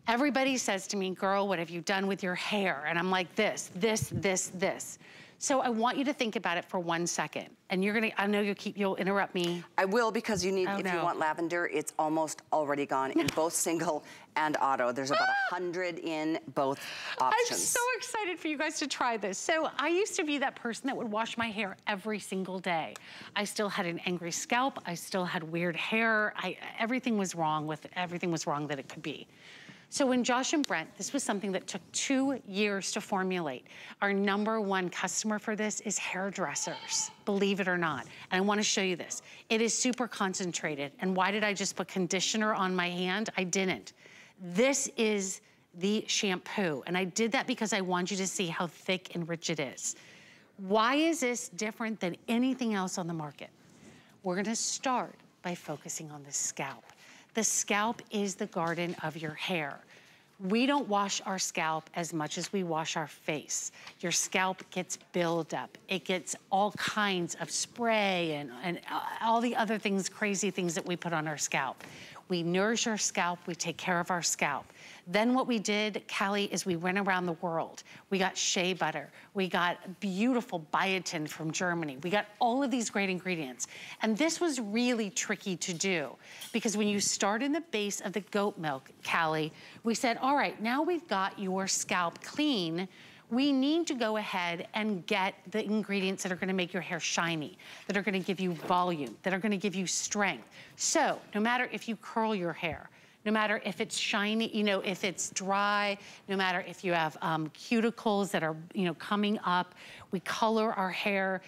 B: Everybody says to me, girl, what have you done with your hair? And I'm like, this, this, this, this. So I want you to think about it for one second. And you're gonna, I know you'll keep, you'll interrupt me.
A: I will because you need,
B: Oh,
A: if you want lavender, it's almost already gone in both single and auto. There's about a 100 in both options.
B: I'm so excited for you guys to try this. So I used to be that person that would wash my hair every single day. I still had an angry scalp. I still had weird hair. I, everything was wrong with, everything was wrong that it could be. So when Josh and Brent, this was something that took two years to formulate. Our number one customer for this is hairdressers, believe it or not. And I wanna show you this. It is super concentrated. And why did I just put conditioner on my hand? I didn't. This is the shampoo. And I did that because I want you to see how thick and rich it is. Why is this different than anything else on the market? We're gonna start by focusing on the scalp. The scalp is the garden of your hair. we don't wash our scalp as much as we wash our face. Your scalp gets buildup. It gets all kinds of spray and, and uh, all the other things, crazy things that we put on our scalp. We nourish our scalp, we take care of our scalp. Then what we did, Callie, is we went around the world. We got shea butter. We got beautiful biotin from Germany. We got all of these great ingredients. And this was really tricky to do because when you start in the base of the goat milk, Callie, we said, all right, now we've got your scalp clean, we need to go ahead and get the ingredients that are gonna make your hair shiny, that are gonna give you volume, that are gonna give you strength. So no matter if you curl your hair, no matter if it's shiny, you know, if it's dry, no matter if you have um, cuticles that are, you know, coming up, we color our hair.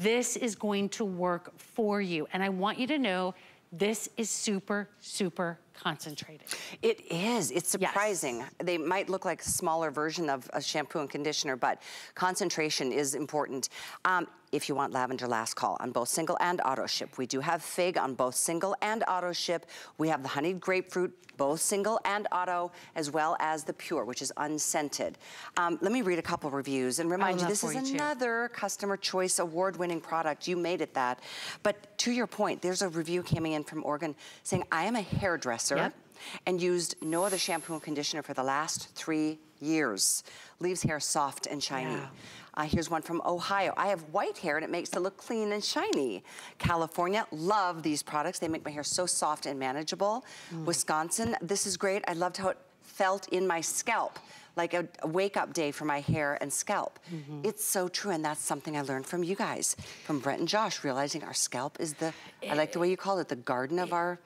B: This is going to work for you. And I want you to know this is super, super concentrated.
A: It is. It's surprising. Yes. They might look like a smaller version of a shampoo and conditioner, but concentration is important. Um, if you want lavender last call on both single and auto ship. We do have fig on both single and auto ship. We have the honeyed grapefruit, both single and auto, as well as the pure, which is unscented. Um, let me read a couple reviews and remind you, this is you another too. customer choice award-winning product. You made it that. But to your point, there's a review coming in from Oregon saying, I am a hairdresser yep. And used no other shampoo and conditioner for the last three years. Leaves hair soft and shiny. Yeah. Uh, here's one from Ohio. I have white hair and it makes it look clean and shiny. California, love these products. They make my hair so soft and manageable. Mm. Wisconsin, this is great. I loved how it felt in my scalp like a, a wake-up day for my hair and scalp. Mm -hmm. It's so true, and that's something I learned from you guys, from Brent and Josh, realizing our scalp is the, I like the way you call it, the garden of our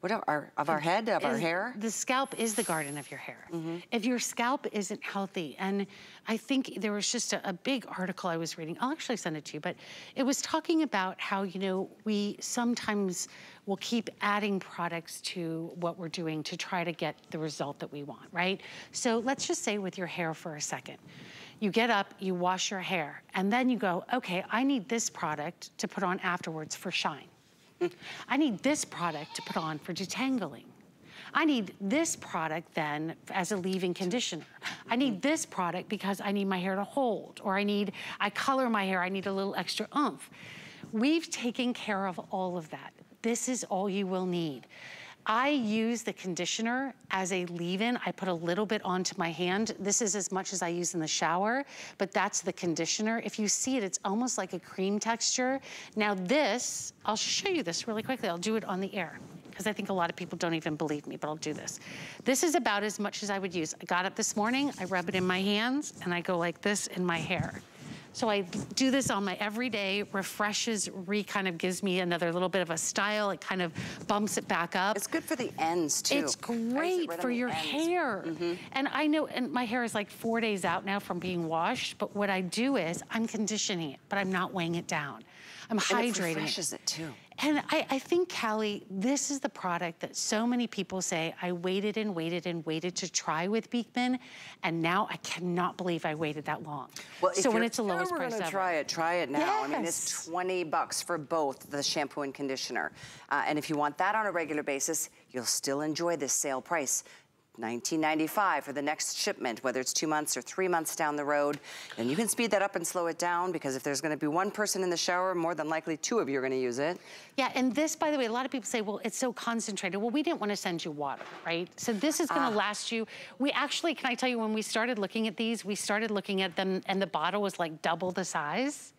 A: what are our, of our head, of is, our hair?
B: The scalp is the garden of your hair. Mm -hmm. If your scalp isn't healthy, and I think there was just a, a, big article I was reading, I'll actually send it to you, but it was talking about how, you know, we sometimes will keep adding products to what we're doing to try to get the result that we want, right? So let's just say with your hair for a second. You get up, you wash your hair, and then you go, okay, I need this product to put on afterwards for shine. I need this product to put on for detangling. I need this product then as a leave-in conditioner. I need mm-hmm. this product because I need my hair to hold, or I need, I color my hair, I need a little extra oomph. We've taken care of all of that. This is all you will need. I use the conditioner as a leave-in. I put a little bit onto my hand. This is as much as I use in the shower, but that's the conditioner. If you see it, it's almost like a cream texture. Now this, I'll show you this really quickly. I'll do it on the air because I think a lot of people don't even believe me, but I'll do this. This is about as much as I would use. I got up this morning, I rub it in my hands, and I go like this in my hair. So I do this on my everyday, refreshes, re kind of gives me another little bit of a style. It kind of bumps it back up.
A: It's good for the ends too.
B: It's great right for your ends. hair. Mm -hmm. And I know, and my hair is like four days out now from being washed, but what I do is I'm conditioning it, but I'm not weighing it down. I'm hydrating
A: it. refreshes it, it too.
B: And I, I, think, Callie, this is the product that so many people say, I waited and waited and waited to try with Beekman, and now I cannot believe I waited that long. Well, so when it's the lowest price
A: ever. try it, try it now. Yes. I mean, it's 20 bucks for both the shampoo and conditioner. Uh, and if you want that on a regular basis, you'll still enjoy this sale price. 1995 for the next shipment, whether it's two months or three months down the road. And you can speed that up and slow it down because if there's gonna be one person in the shower, more than likely two of you are gonna use it.
B: Yeah, and this, by the way, a lot of people say, well, it's so concentrated. Well, we didn't wanna send you water, right? So this is gonna uh. last you. We actually, can I tell you, when we started looking at these, we started looking at them and the bottle was like double the size.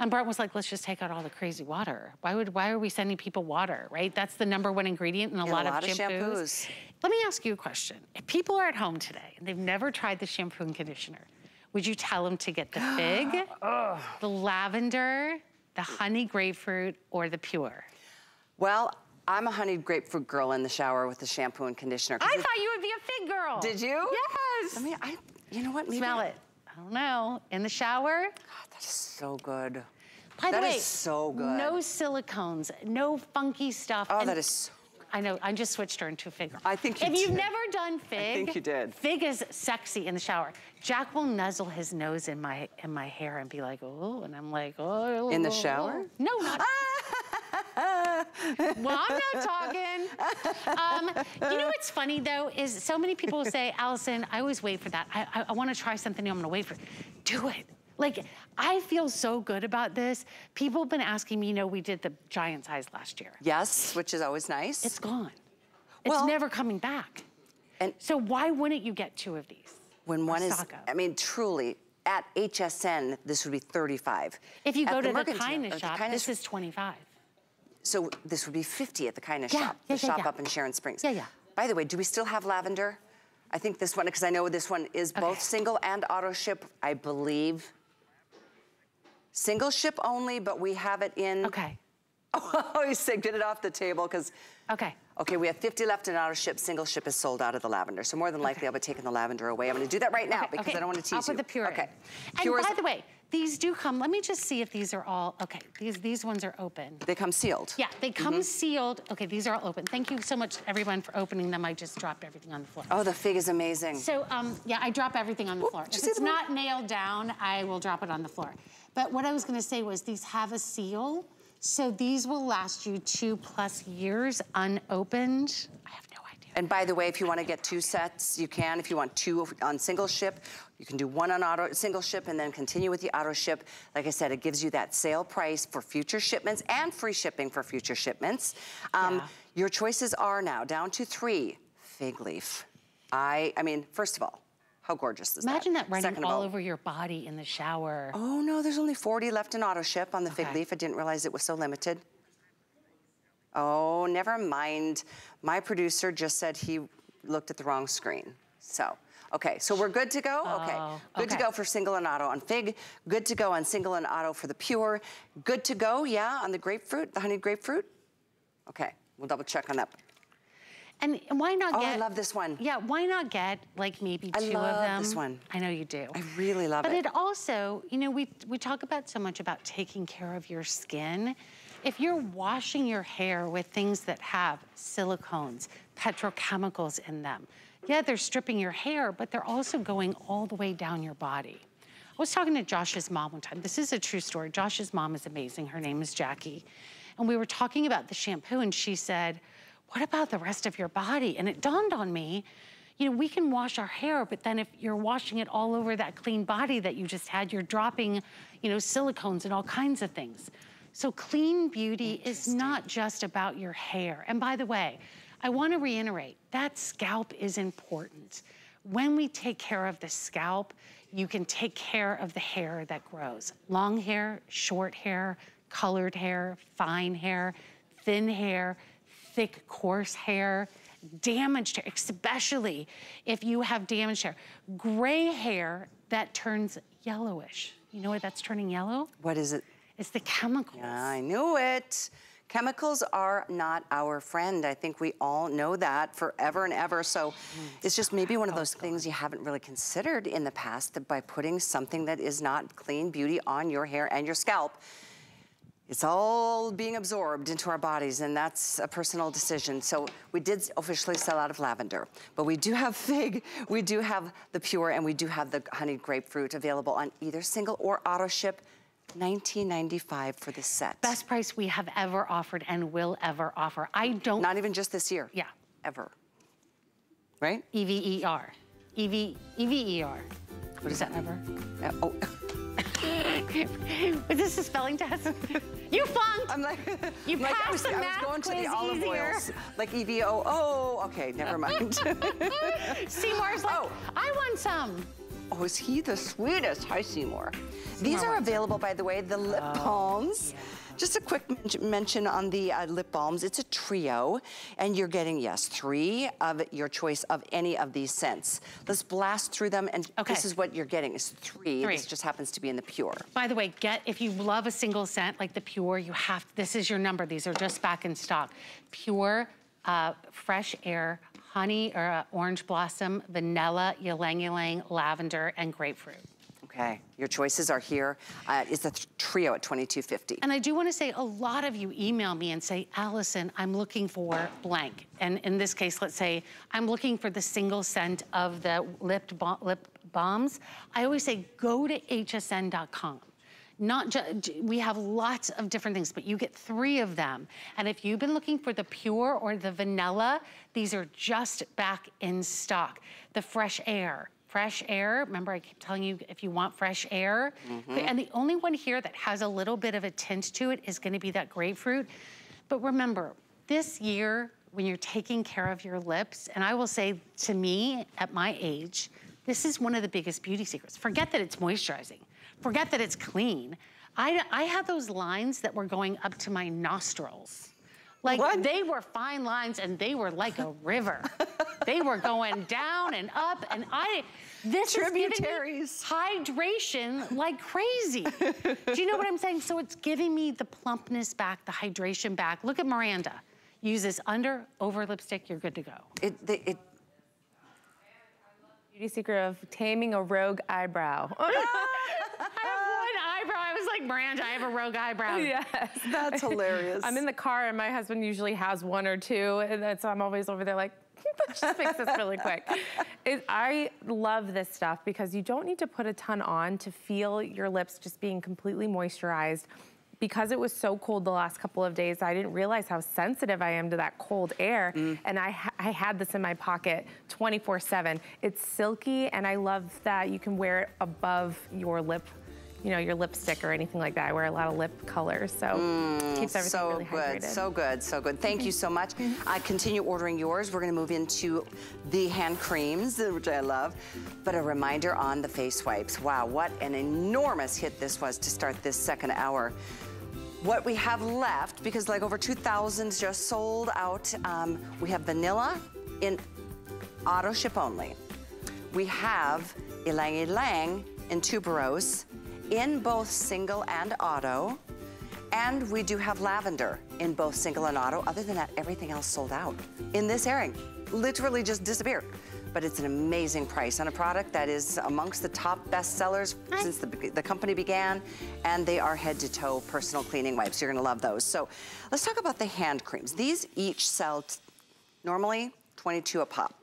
B: And Bart was like, let's just take out all the crazy water. Why would why are we sending people water, right? That's the number one ingredient in a, in lot, a lot, of, shampoos. of shampoos. Let me ask you a question. If people are at home today and they've never tried the shampoo and conditioner, would you tell them to get the fig, the lavender, the honey grapefruit, or the pure?
A: Well, I'm a honey grapefruit girl in the shower with the shampoo and conditioner.
B: I thought you would be a fig girl.
A: Did you?
B: Yes.
A: I mean, I, you know what?
B: Maybe Smell it. I don't know. In the shower?
A: God, that's so good.
B: By
A: that
B: the way,
A: so good.
B: No silicones, no funky stuff.
A: Oh, and that is so
B: I know, I just switched her into fig.
A: I think you
B: If
A: did.
B: you've never done fig. I
A: think you did.
B: Fig is sexy in the shower. Jack will nuzzle his nose in my in my hair and be like, oh, and I'm like, oh.
A: In the shower?
B: No, not. well, I'm not talking. Um, you know what's funny though, is so many people will say, Allison, I always wait for that. I, I, I wanna try something new, I'm gonna wait for it. Do it. Like, I feel so good about this. People have been asking me, you know, we did the giant size last year.
A: Yes, which is always nice.
B: It's gone. It's never coming back.
A: And-
B: so why wouldn't you get two of these?
A: when one is. I mean, truly, at HSN, this would be 35.
B: If you
A: At
B: go to the kindness
A: the
B: shop,
A: Kindness-
B: this is 25.
A: So this would be 50 at the kindness
B: Yeah,
A: shop,
B: yeah,
A: the
B: yeah,
A: shop up in Sharon Springs.
B: Yeah, yeah.
A: By the way, do we still have lavender? I think this one, because I know this one is both single and auto ship, I believe. Single ship only, but we have it in.
B: Okay,
A: Oh, he said, get it off the table, because,
B: okay.
A: okay, we have 50 left in auto ship. Single ship is sold out of the lavender. So more than likely, I'll be taking the lavender away. I'm going to do that right now
B: Okay,
A: because
B: okay.
A: I don't want to tease
B: I'll
A: you.
B: put the pure
A: Okay.
B: And by the way, these do come, let me just see if these are all, okay, these, these ones are open.
A: They come sealed.
B: Yeah, they come
A: Mm-hmm.
B: sealed. Okay, these are all open. Thank you so much, everyone, for opening them. I just dropped everything on the floor.
A: Oh, the fig is amazing.
B: So, um, yeah, I drop everything on the floor.
A: did you
B: If it's not nailed down, I will drop it on the floor. But what I was gonna say was these have a seal, so these will last you two plus years unopened. I have no idea.
A: And by the way, if you want to get two sets, you can. If you want two on single ship, you can do one on auto single ship and then continue with the auto ship. Like I said, it gives you that sale price for future shipments and free shipping for future shipments. Um,
B: Yeah.
A: Your choices are now down to three. Fig leaf. I, I mean, first of all, how gorgeous is
B: Imagine that running
A: Second
B: all
A: all,
B: over your body in the shower.
A: Oh no, there's only 40 left in auto ship on the fig leaf. I didn't realize it was so limited. Oh, never mind. My producer just said he looked at the wrong screen. So, okay, so we're good to go? Oh, okay.
B: Oh,
A: Good to go for single and auto on fig. Good to go on single and auto for the pure. Good to go, yeah, on the grapefruit, the honeyed grapefruit. Okay, we'll double check on that.
B: And why not get- Oh?
A: I love this one.
B: Yeah, why not get like maybe
A: I
B: two of them?
A: I love this one.
B: I know you do.
A: I really love
B: but
A: it.
B: But it also, you know, we we talk about so much about taking care of your skin. If you're washing your hair with things that have silicones, petrochemicals in them, yeah, they're stripping your hair, but they're also going all the way down your body. I was talking to Josh's mom one time. This is a true story. Josh's mom is amazing. Her name is Jackie. And we were talking about the shampoo, and she said, What about the rest of your body? And it dawned on me, you know, we can wash our hair, but then if you're washing it all over that clean body that you just had, you're dropping, you know, silicones and all kinds of things. So clean beauty is not just about your hair. And by the way, I want to reiterate, that scalp is important. When we take care of the scalp, you can take care of the hair that grows. Long hair, short hair, colored hair, fine hair, thin hair, thick, coarse hair, damaged hair, especially if you have damaged hair. Gray hair that turns yellowish. You know what that's turning yellow?
A: What is it?
B: It's the chemicals.
A: I knew it. Chemicals are not our friend. I think we all know that forever and ever. So it's just maybe one of oh, those things you haven't really considered in the past that by putting something that is not clean beauty on your hair and your scalp, it's all being absorbed into our bodies, and that's a personal decision. So we did officially sell out of lavender, but we do have fig, we do have the pure, and we do have the honeyed grapefruit available on either single or auto ship. $19.95 for the set.
B: Best price we have ever offered and will ever offer. I don't,
A: Not even just this year.
B: Yeah.
A: Ever. Right?
B: E-V-E-R. E-V, E-V-E-R.
A: What is that?
B: Ever.
A: Uh, oh,
B: Was this a spelling test? you flunked!
A: I'm like,
B: You
A: I'm like, I was,
B: the
A: I was
B: math
A: going to the olive
B: easier.
A: oils, like EVO. Oh, okay, never mind.
B: Seymour's like,
A: Oh.
B: I want some.
A: Oh, is he the sweetest? Hi, Seymour. These are available, by the way, the lip oh. balms. Just a quick mention on the uh, lip balms. It's a trio, and you're getting, yes, three of your choice of any of these scents. Let's blast through them, and
B: Okay.
A: this is what you're getting, is three.
B: Three.
A: This just happens to be in the pure.
B: By the way, get, if you love a single scent like the Pure, you have, this is your number. These are just back in stock. Pure, uh, fresh air, honey or uh, orange blossom, vanilla, ylang ylang, lavender, and grapefruit.
A: Okay, your choices are here. Uh, it's a trio at 22.50.
B: And I do want to say a lot of you email me and say, Allison, I'm looking for blank. And in this case, let's say I'm looking for the single scent of the lip, lip balms. I always say, go to hsn.com. not just, we have lots of different things, but you get three of them. And if you've been looking for the pure or the vanilla, these are just back in stock. The fresh air, fresh air. Remember, I keep telling you if you want fresh air. Mm -hmm. And the only one here that has a little bit of a tint to it is gonna be that grapefruit. But remember, this year, when you're taking care of your lips, and I will say to me, at my age, this is one of the biggest beauty secrets. Forget that it's moisturizing. Forget that it's clean. I, I had those lines that were going up to my nostrils. Like what? they were fine lines and they were like a river. they were going down and up and I, this is giving me hydration like crazy. Do you know what I'm saying? So it's giving me the plumpness back, the hydration back. Look at Miranda. Use this under, over lipstick, you're good to go.
A: It, it,
H: Beauty secret of taming a rogue eyebrow.
B: I have one eyebrow. I was like, Miranda, I have a rogue eyebrow.
H: Yes.
A: That's hilarious.
H: I'm in the car and my husband usually has one or two. And so I'm always over there like, just fix this really quick. It, I love this stuff because you don't need to put a ton on to feel your lips just being completely moisturized because it was so cold the last couple of days, I didn't realize how sensitive I am to that cold air. Mm. And I, ha I had this in my pocket 24 seven. It's silky and I love that you can wear it above your lip you know, your lipstick or anything like that. I wear a lot of lip colors, so mm, keeps everything
A: so
H: really
A: good, hydrated. So good, so good. Thank you so much. Mm-hmm. I continue ordering yours. We're gonna move into the hand creams, which I love. But a reminder on the face wipes. Wow, what an enormous hit this was to start this second hour what we have left, because like over 2,000 just sold out, um, we have vanilla in auto ship only. We have ylang ylang in tuberose in both single and auto. And we do have lavender in both single and auto. Other than that, everything else sold out in this airing. Literally just disappeared but it's an amazing price on a product that is amongst the top best sellers since the, the company began, and they are head to toe personal cleaning wipes. You're gonna love those. So let's talk about the hand creams. These each sell normally 22 a pop.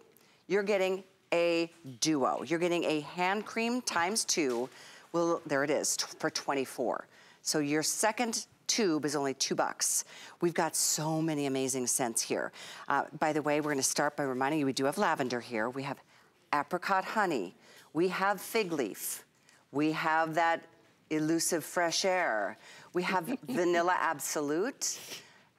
A: You're getting a duo. You're getting a hand cream times two. Well, there it is for 24. So your second tube is only two bucks. We've got so many amazing scents here. Uh, by the way, we're gonna start by reminding you, we do have lavender here. We have apricot honey. We have fig leaf. We have that elusive fresh air. We have vanilla absolute,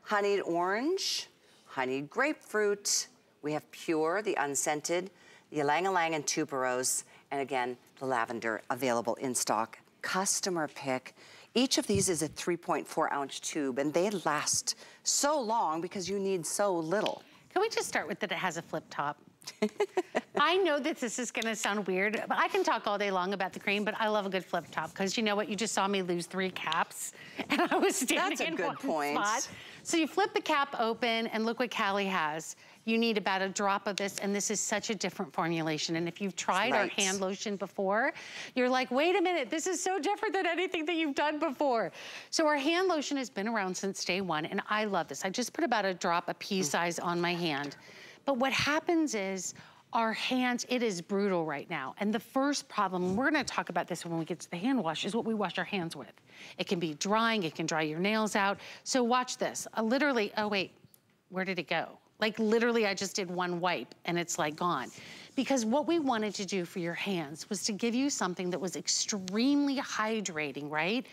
A: honeyed orange, honeyed grapefruit. We have pure, the unscented, the ylang ylang and tuberose, and again, the lavender available in stock. Customer pick. Each of these is a 3.4 ounce tube and they last so long because you need so little.
B: Can we just start with that it has a flip top? I know that this is gonna sound weird, but I can talk all day long about the cream, but I love a good flip top because you know what? You just saw me lose three caps and I was standing
A: That's a
B: in
A: good
B: one
A: point.
B: spot. So you flip the cap open and look what Callie has you need about a drop of this, and this is such a different formulation. And if you've tried right. our hand lotion before, you're like, wait a minute, this is so different than anything that you've done before. So our hand lotion has been around since day one, and I love this. I just put about a drop, a pea mm. size on my hand. But what happens is, our hands, it is brutal right now. And the first problem, we're gonna talk about this when we get to the hand wash, is what we wash our hands with. It can be drying, it can dry your nails out. So watch this, uh, literally, oh wait, where did it go? Like literally I just did one wipe and it's like gone. Because what we wanted to do for your hands was to give you something that was extremely hydrating, right?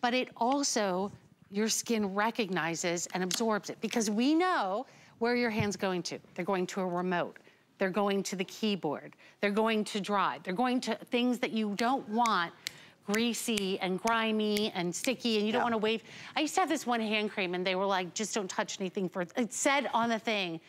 B: But it also, your skin recognizes and absorbs it because we know where your hand's going to. They're going to a remote. They're going to the keyboard. They're going to drive. They're going to things that you don't want greasy and grimy and sticky and you don't want to wave. I used to have this one hand cream and they were like, just don't touch anything for, it said on the thing,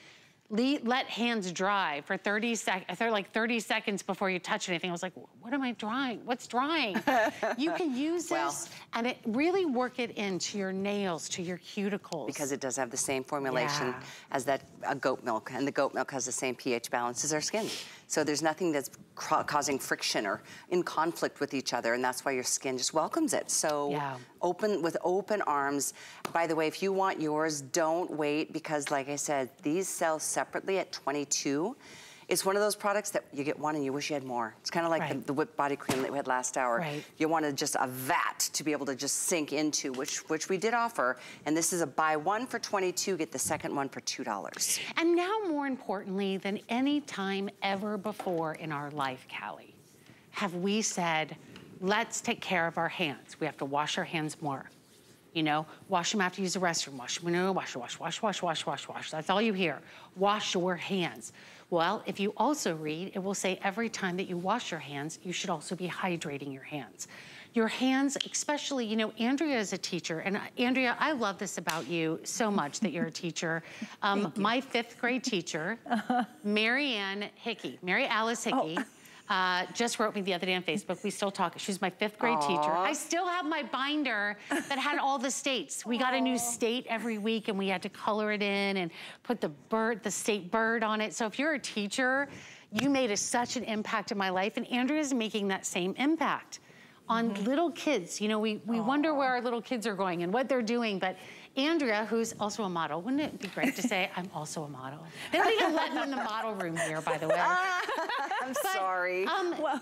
B: let hands dry for 30 seconds, like 30 seconds before you touch anything. I was like, what am I drying? What's drying? you can use well, this and it really work it into your nails, to your cuticles.
A: Because it does have the same formulation yeah. as that uh, goat milk and the goat milk has the same pH balance as our skin. So there's nothing that's causing friction or in conflict with each other and that's why your skin just welcomes it. So yeah. open with open arms. By the way, if you want yours, don't wait because like I said, these sell separately at 22. It's one of those products that you get one and you wish you had more. It's kind of like
B: Right.
A: the, the whipped body cream that we had last hour.
B: Right.
A: You wanted just a vat to be able to just sink into, which which we did offer. And this is a buy one for 22, get the second one for $2.
B: And now more importantly than any time ever before in our life, Callie, have we said, let's take care of our hands. We have to wash our hands more. You know, wash them after you use the restroom. Wash them, no, wash, wash, wash, wash, wash, wash, wash. That's all you hear. Wash your hands. Well, if you also read, it will say every time that you wash your hands, you should also be hydrating your hands. Your hands, especially, you know, Andrea is a teacher, and uh, Andrea, I love this about you so much that you're a teacher. Um, my fifth grade teacher, Marianne Hickey, Mary Alice Hickey, uh, just wrote me the other day on Facebook. We still talk. She's my fifth grade teacher. I still have my binder that had all the states. We got a new state every week, and we had to color it in and put the bird, the state bird on it. So if you're a teacher, you made a, such an impact in my life, and Andrea's making that same impact on little kids. You know, we, we wonder where our little kids are going and what they're doing, but Andrea, who's also a model, wouldn't it be great to say, I'm also a model? They don't even let me in the model room here, by the way.
A: I'm sorry.
B: Um,
C: Well,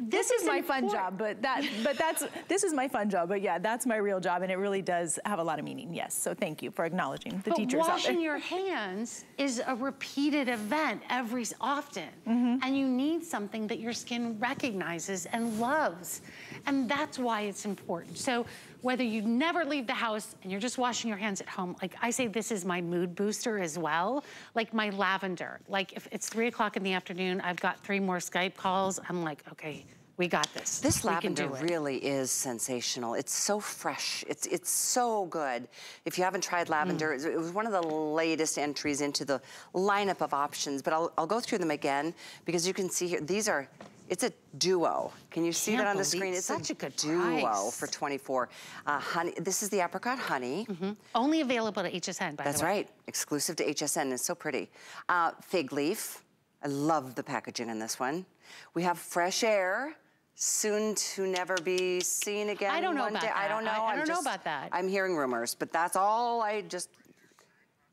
B: this,
C: this is my fun job, but that, but that's, this is my fun job, but yeah, that's my real job, and it really does have a lot of meaning, yes. So thank you for acknowledging the
B: But
C: teachers
B: washing your hands is a repeated event every often.
C: Mm-hmm.
B: And you need something that your skin recognizes and loves. And that's why it's important. So whether you never leave the house and you're just washing your hands at home, like I say, this is my mood booster as well. Like my lavender. Like if it's three o'clock in the afternoon, I've got three more Skype calls. I'm like, okay, we got this.
A: This
B: We
A: lavender really is sensational. It's so fresh. It's it's so good. If you haven't tried lavender,
B: Mm.
A: it was one of the latest entries into the lineup of options. But I'll, I'll go through them again because you can see here, these are, it's a duo. Can you see
B: Can't
A: that on the screen? It's
B: such a good
A: duo
B: price.
A: for 24. Uh, honey, this is the apricot honey.
B: Only available to HSN, by
A: That's
B: the way.
A: That's right, exclusive to HSN. It's so pretty. Uh, fig leaf. I love the packaging in this one. We have fresh air. Soon to never be seen again.
B: I don't know
A: one
B: about
A: day. I don't know.
B: I- I
A: I'm
B: don't know
A: just-
B: about that.
A: I'm hearing rumors, but that's all I just.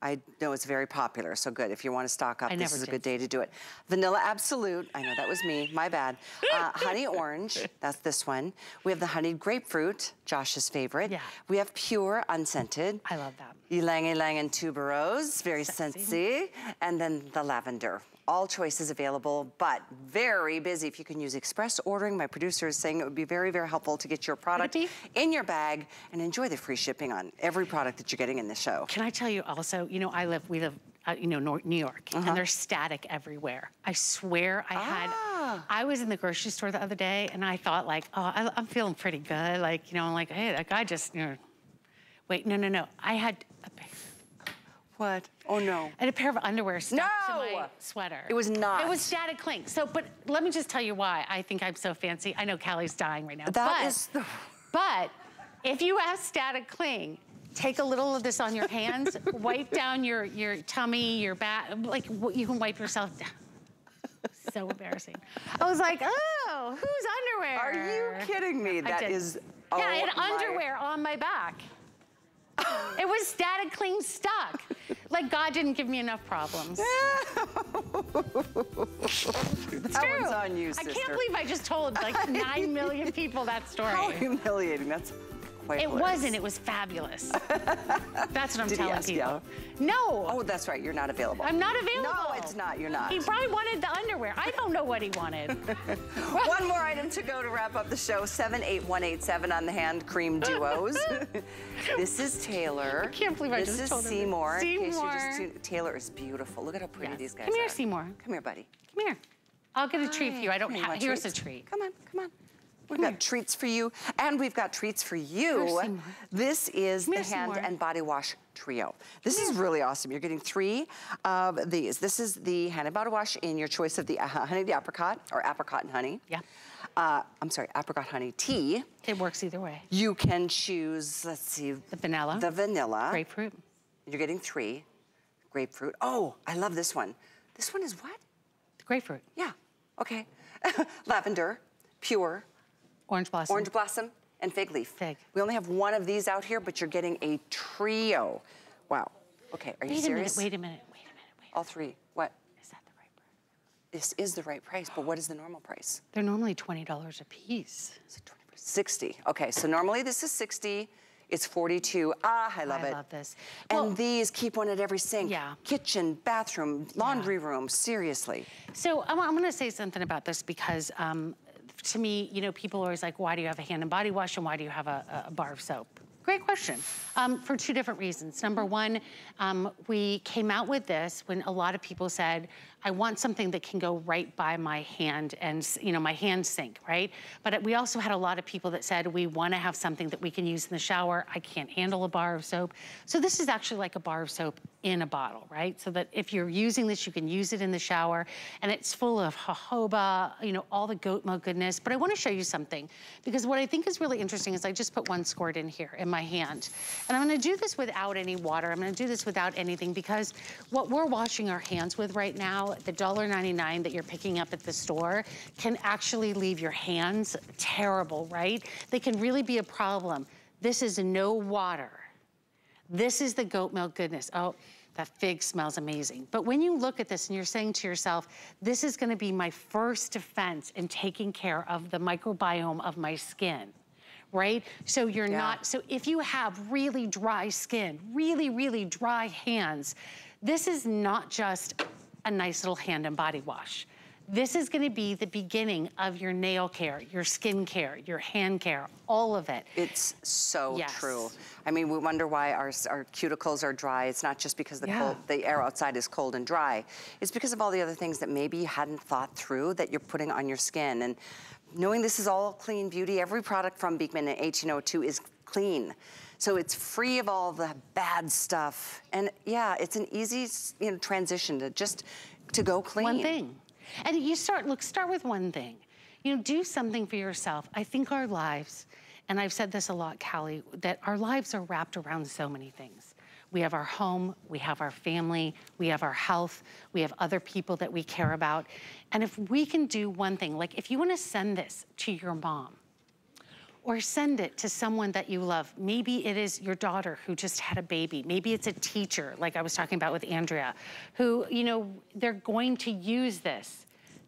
A: I know it's very popular, so good. If you want to stock up,
B: I
A: this is a
B: did.
A: good day to do it. Vanilla Absolute, I know that was me, my bad. Uh, honey Orange, that's this one. We have the honeyed grapefruit, Josh's favorite.
B: Yeah.
A: We have pure unscented.
B: I love that.
A: Ylang ylang and tuberose, very scentsy. And then the lavender. All choices available, but very busy. If you can use express ordering, my producer is saying it would be very, very helpful to get your product in your bag and enjoy the free shipping on every product that you're getting in the show.
B: Can I tell you also, you know, I live, we live, uh, you know, New York,
A: Uh-huh.
B: and there's static everywhere. I swear I had,
A: Ah.
B: I was in the grocery store the other day and I thought like, oh, I, I'm feeling pretty good. Like, you know, I'm like, hey, that guy just, you know, wait, no, no, no. I had a, pair-
A: What? Oh no.
B: Had a pair of underwear stuck to my sweater.
A: It was not.
B: It was static cling. So, but let me just tell you why I think I'm so fancy. I know Callie's dying right now.
A: That
B: but,
A: is the-
B: But if you have static cling, take a little of this on your hands, wipe down your, your tummy, your back, like you can wipe yourself down. So embarrassing. I was like, oh, whose underwear?
A: Are you kidding me? That
B: is,
A: is.
B: Yeah, I
A: oh
B: had
A: my-
B: underwear on my back. it was static cling stuck. Like God didn't give me enough problems.
A: That
B: True.
A: one's on you, sister.
B: I can't believe I just told like nine million people that story.
A: How humiliating. That's quite
B: It wasn't. It was fabulous. That's what I'm
A: Did
B: telling
A: you?
B: No,
A: Oh, that's right. You're not available.
B: I'm not available.
A: No, it's not. You're not.
B: He probably wanted the underwear. I don't know what he wanted.
A: One more item to go to wrap up the show. 78187 on the hand cream duos. this is Taylor. I
B: can't believe I
A: this
B: just
A: is
B: told him.
A: Seymour. In case you
B: Seymour.
A: Taylor is beautiful. Look at how pretty
B: Yes.
A: these guys are.
B: Come here,
A: are.
B: Seymour.
A: Come here, buddy.
B: Come here. I'll get a treat for you. I don't have. Here's a treat.
A: Come on, come on. We've got treats for you, and we've got treats for you. This is the hand and body wash trio. This is really awesome. You're getting three of these. This is the hand and body wash in your choice of the uh, honey, the apricot, or apricot and honey.
B: Yeah.
A: Uh, I'm sorry, apricot honey tea.
B: It works either way.
A: You can choose, let's see.
B: The vanilla.
A: The vanilla.
B: Grapefruit.
A: You're getting three. Grapefruit. Oh, I love this one. This one is what?
B: The grapefruit.
A: Yeah, okay. Lavender, pure,
B: Orange blossom.
A: orange blossom, and fig leaf.
B: Fig.
A: We only have one of these out here, but you're getting a trio. Wow. Okay, are you
B: Wait a minute.
A: serious?
B: Wait a minute. Wait a minute. Wait.
A: All three. What?
B: Is that the right price?
A: this is the right price, but what is the normal price?
B: They're normally $20 a piece.
A: 60. Okay, so normally this is 60. It's 42. Ah, I love
B: I
A: it.
B: I love this.
A: And
B: Well-
A: these keep one at every sink.
B: Yeah.
A: Kitchen, bathroom, laundry room, seriously.
B: So I'm, I'm gonna say something about this because um, to me, you know, people are always like, why do you have a hand and body wash and why do you have a, a bar of soap? Great question. Um, for two different reasons. Number one, um, we came out with this when a lot of people said, I want something that can go right by my hand and, you know, my hand sink, right? But we also had a lot of people that said, we wanna have something that we can use in the shower. I can't handle a bar of soap. So this is actually like a bar of soap in a bottle, right? So that if you're using this, you can use it in the shower. And it's full of jojoba, you know, all the goat milk goodness. But I wanna show you something because what I think is really interesting is I just put one squirt in here in my hand. And I'm gonna do this without any water. I'm gonna do this without anything because what we're washing our hands with right now, the $1.99 that you're picking up at the store can actually leave your hands terrible, right? They can really be a problem. This is no water. This is the goat milk goodness. Oh, that fig smells amazing. But when you look at this and you're saying to yourself, this is gonna be my first defense in taking care of the microbiome of my skin, right? So you're
A: Yeah.
B: not, so if you have really dry skin, really, really dry hands, this is not just a nice little hand and body wash. This is gonna be the beginning of your nail care, your skin care, your hand care, all of it.
A: It's so
B: Yes.
A: true. I mean, we wonder why our, our cuticles are dry. It's not just because the,
B: Yeah.
A: cold, the air outside is cold and dry. It's because of all the other things that maybe you hadn't thought through that you're putting on your skin. And knowing this is all clean beauty, every product from Beekman and 1802 is clean. So it's free of all the bad stuff. And yeah, it's an easy you know, transition to just to go clean.
B: One thing. And you start, look, start with one thing. You know, do something for yourself. I think our lives, and I've said this a lot, Callie, that our lives are wrapped around so many things. We have our home, we have our family, we have our health, we have other people that we care about. And if we can do one thing, like if you wanna send this to your mom, or send it to someone that you love. Maybe it is your daughter who just had a baby. Maybe it's a teacher, like I was talking about with Andrea, who, you know, they're going to use this.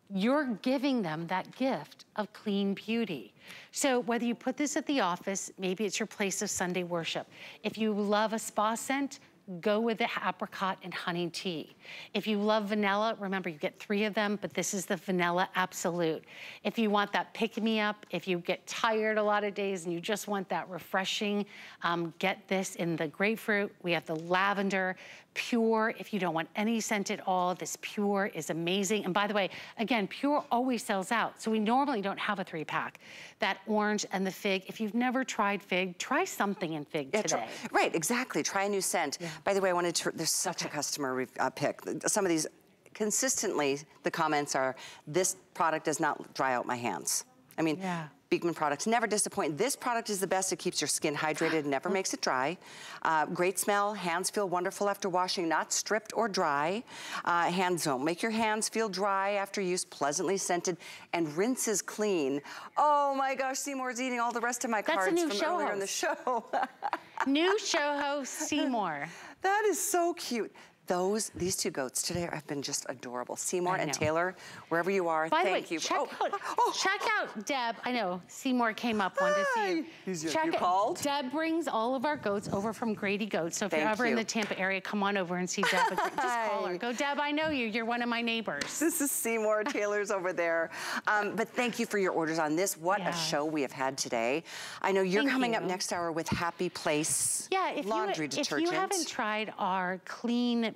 B: You're giving them that gift of clean beauty. So whether you put this at the office, maybe it's your place of Sunday worship. If you love a spa scent, go with the apricot and honey tea. If you love vanilla, remember you get three of them, but this is the vanilla absolute. If you want that pick-me-up, if you get tired a lot of days and you just want that refreshing, um, get this in the grapefruit. We have the lavender, pure. If you don't want any scent at all, this pure is amazing. And by the way, again, pure always sells out. So we normally don't have a three pack. That orange and the fig, if you've never tried fig, try something in fig
A: Yeah,
B: today.
A: right, exactly. Try a new scent. By the way, I wanted to, there's such a customer uh, pick. Some of these, consistently, the comments are, this product does not dry out my hands. I mean,
B: Yeah.
A: Beekman products never disappoint. This product is the best. It keeps your skin hydrated, and never makes it dry. Uh, great smell. Hands feel wonderful after washing, not stripped or dry. Uh, hands don't make your hands feel dry after use, pleasantly scented, and rinses clean. Oh my gosh, Seymour's eating all the rest of my
B: That's a
A: cards
B: new
A: from
B: show
A: earlier in the show.
B: New show host Seymour.
A: That is so cute. Those, these two goats today have been just adorable. Seymour and. Taylor, wherever you are,
B: By
A: thank
B: way,
A: you.
B: check
A: oh,
B: out
A: oh,
B: check out Deb. I know Seymour came up, wanted to see you.
A: Hi. He's- you
B: check it.
A: called?
B: Deb brings all of our goats over from Grady Goats. So if you're
A: Thank
B: ever in the Tampa area, come on over and see Deb. Just call her. Go, Deb. I know you. You're one of my neighbors.
A: This is Seymour, Taylor's over there. Um, but thank you for your orders on this. What
B: Yeah.
A: a show we have had today. I know you're
B: Thank
A: coming up next hour with Happy Place
B: Yeah, if
A: laundry
B: you,
A: detergent.
B: If you haven't tried our clean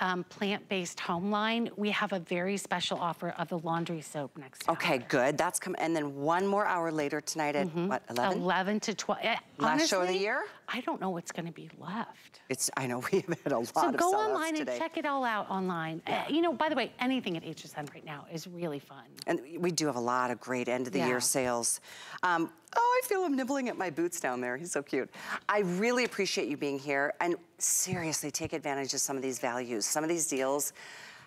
B: um, plant-based home line, we have a very special offer of the laundry soap next hour.
A: okay, good. That's coming. And then one more hour later tonight at what, 11?
B: 11 to 12. Eh,
A: Last show of the year?
B: I don't know what's going to be left.
A: It's, I know we have had a lot
B: So
A: of
B: So
A: go
B: online
A: today.
B: and check it all out online. Uh, you know, by the way, anything at HSN right now is really fun.
A: And we do have a lot of great end of the
B: Yeah.
A: year sales. Um, oh, I feel him nibbling at my boots down there. He's so cute. I really appreciate you being here. And seriously, take advantage of some of these values. Some of these deals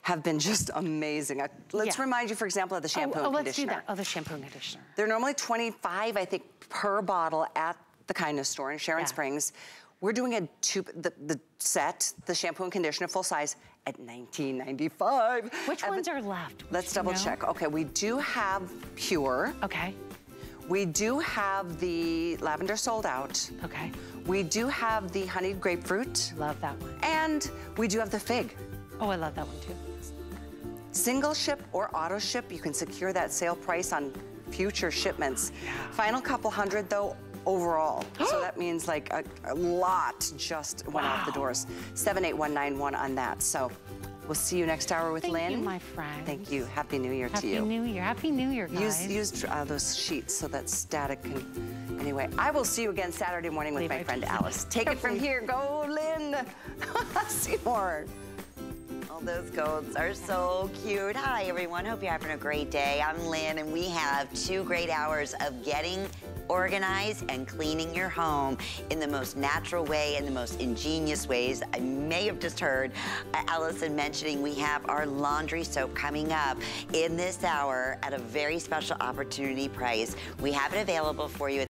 A: have been just amazing. Uh, Let's
B: Yeah.
A: remind you, for example, of the shampoo
B: oh, oh,
A: and
B: let's do
A: conditioner.
B: that. Oh, the shampoo and conditioner.
A: They're normally 25, I think, per bottle at the Kindness Store in Sharon
B: Yeah.
A: Springs. We're doing a two, the, the set, the shampoo and conditioner full size at $19.95.
B: Which
A: Evan-
B: ones are left?
A: Let's double
B: know?
A: check. Okay, we do have Pure.
B: Okay,
A: We do have the lavender sold out.
B: okay.
A: We do have the honeyed grapefruit.
B: Love that one.
A: And we do have the fig.
B: Oh, I love that one too.
A: Single ship or auto ship, you can secure that sale price on future shipments. Final couple hundred though, overall. so that means like a, a lot just went out the doors. 78191 on that. So we'll see you next hour with
B: Thank
A: Lynn.
B: you, my friend.
A: Thank you. Happy New Year to you. Happy.
B: New Year. Happy New Year,
A: Use,
B: guys.
A: use uh, those sheets so that static can. Anyway, I will see you again Saturday morning with
B: Leave
A: my friend Alice. Take it from here. Go, Lynn. Seymour.
I: All those goats are so cute. Hi, everyone. Hope you're having a great day. I'm Lynn, and we have two great hours of getting organized and cleaning your home in the most natural way and the most ingenious ways. I may have just heard uh, Allison mentioning we have our laundry soap coming up in this hour at a very special opportunity price. We have it available for you at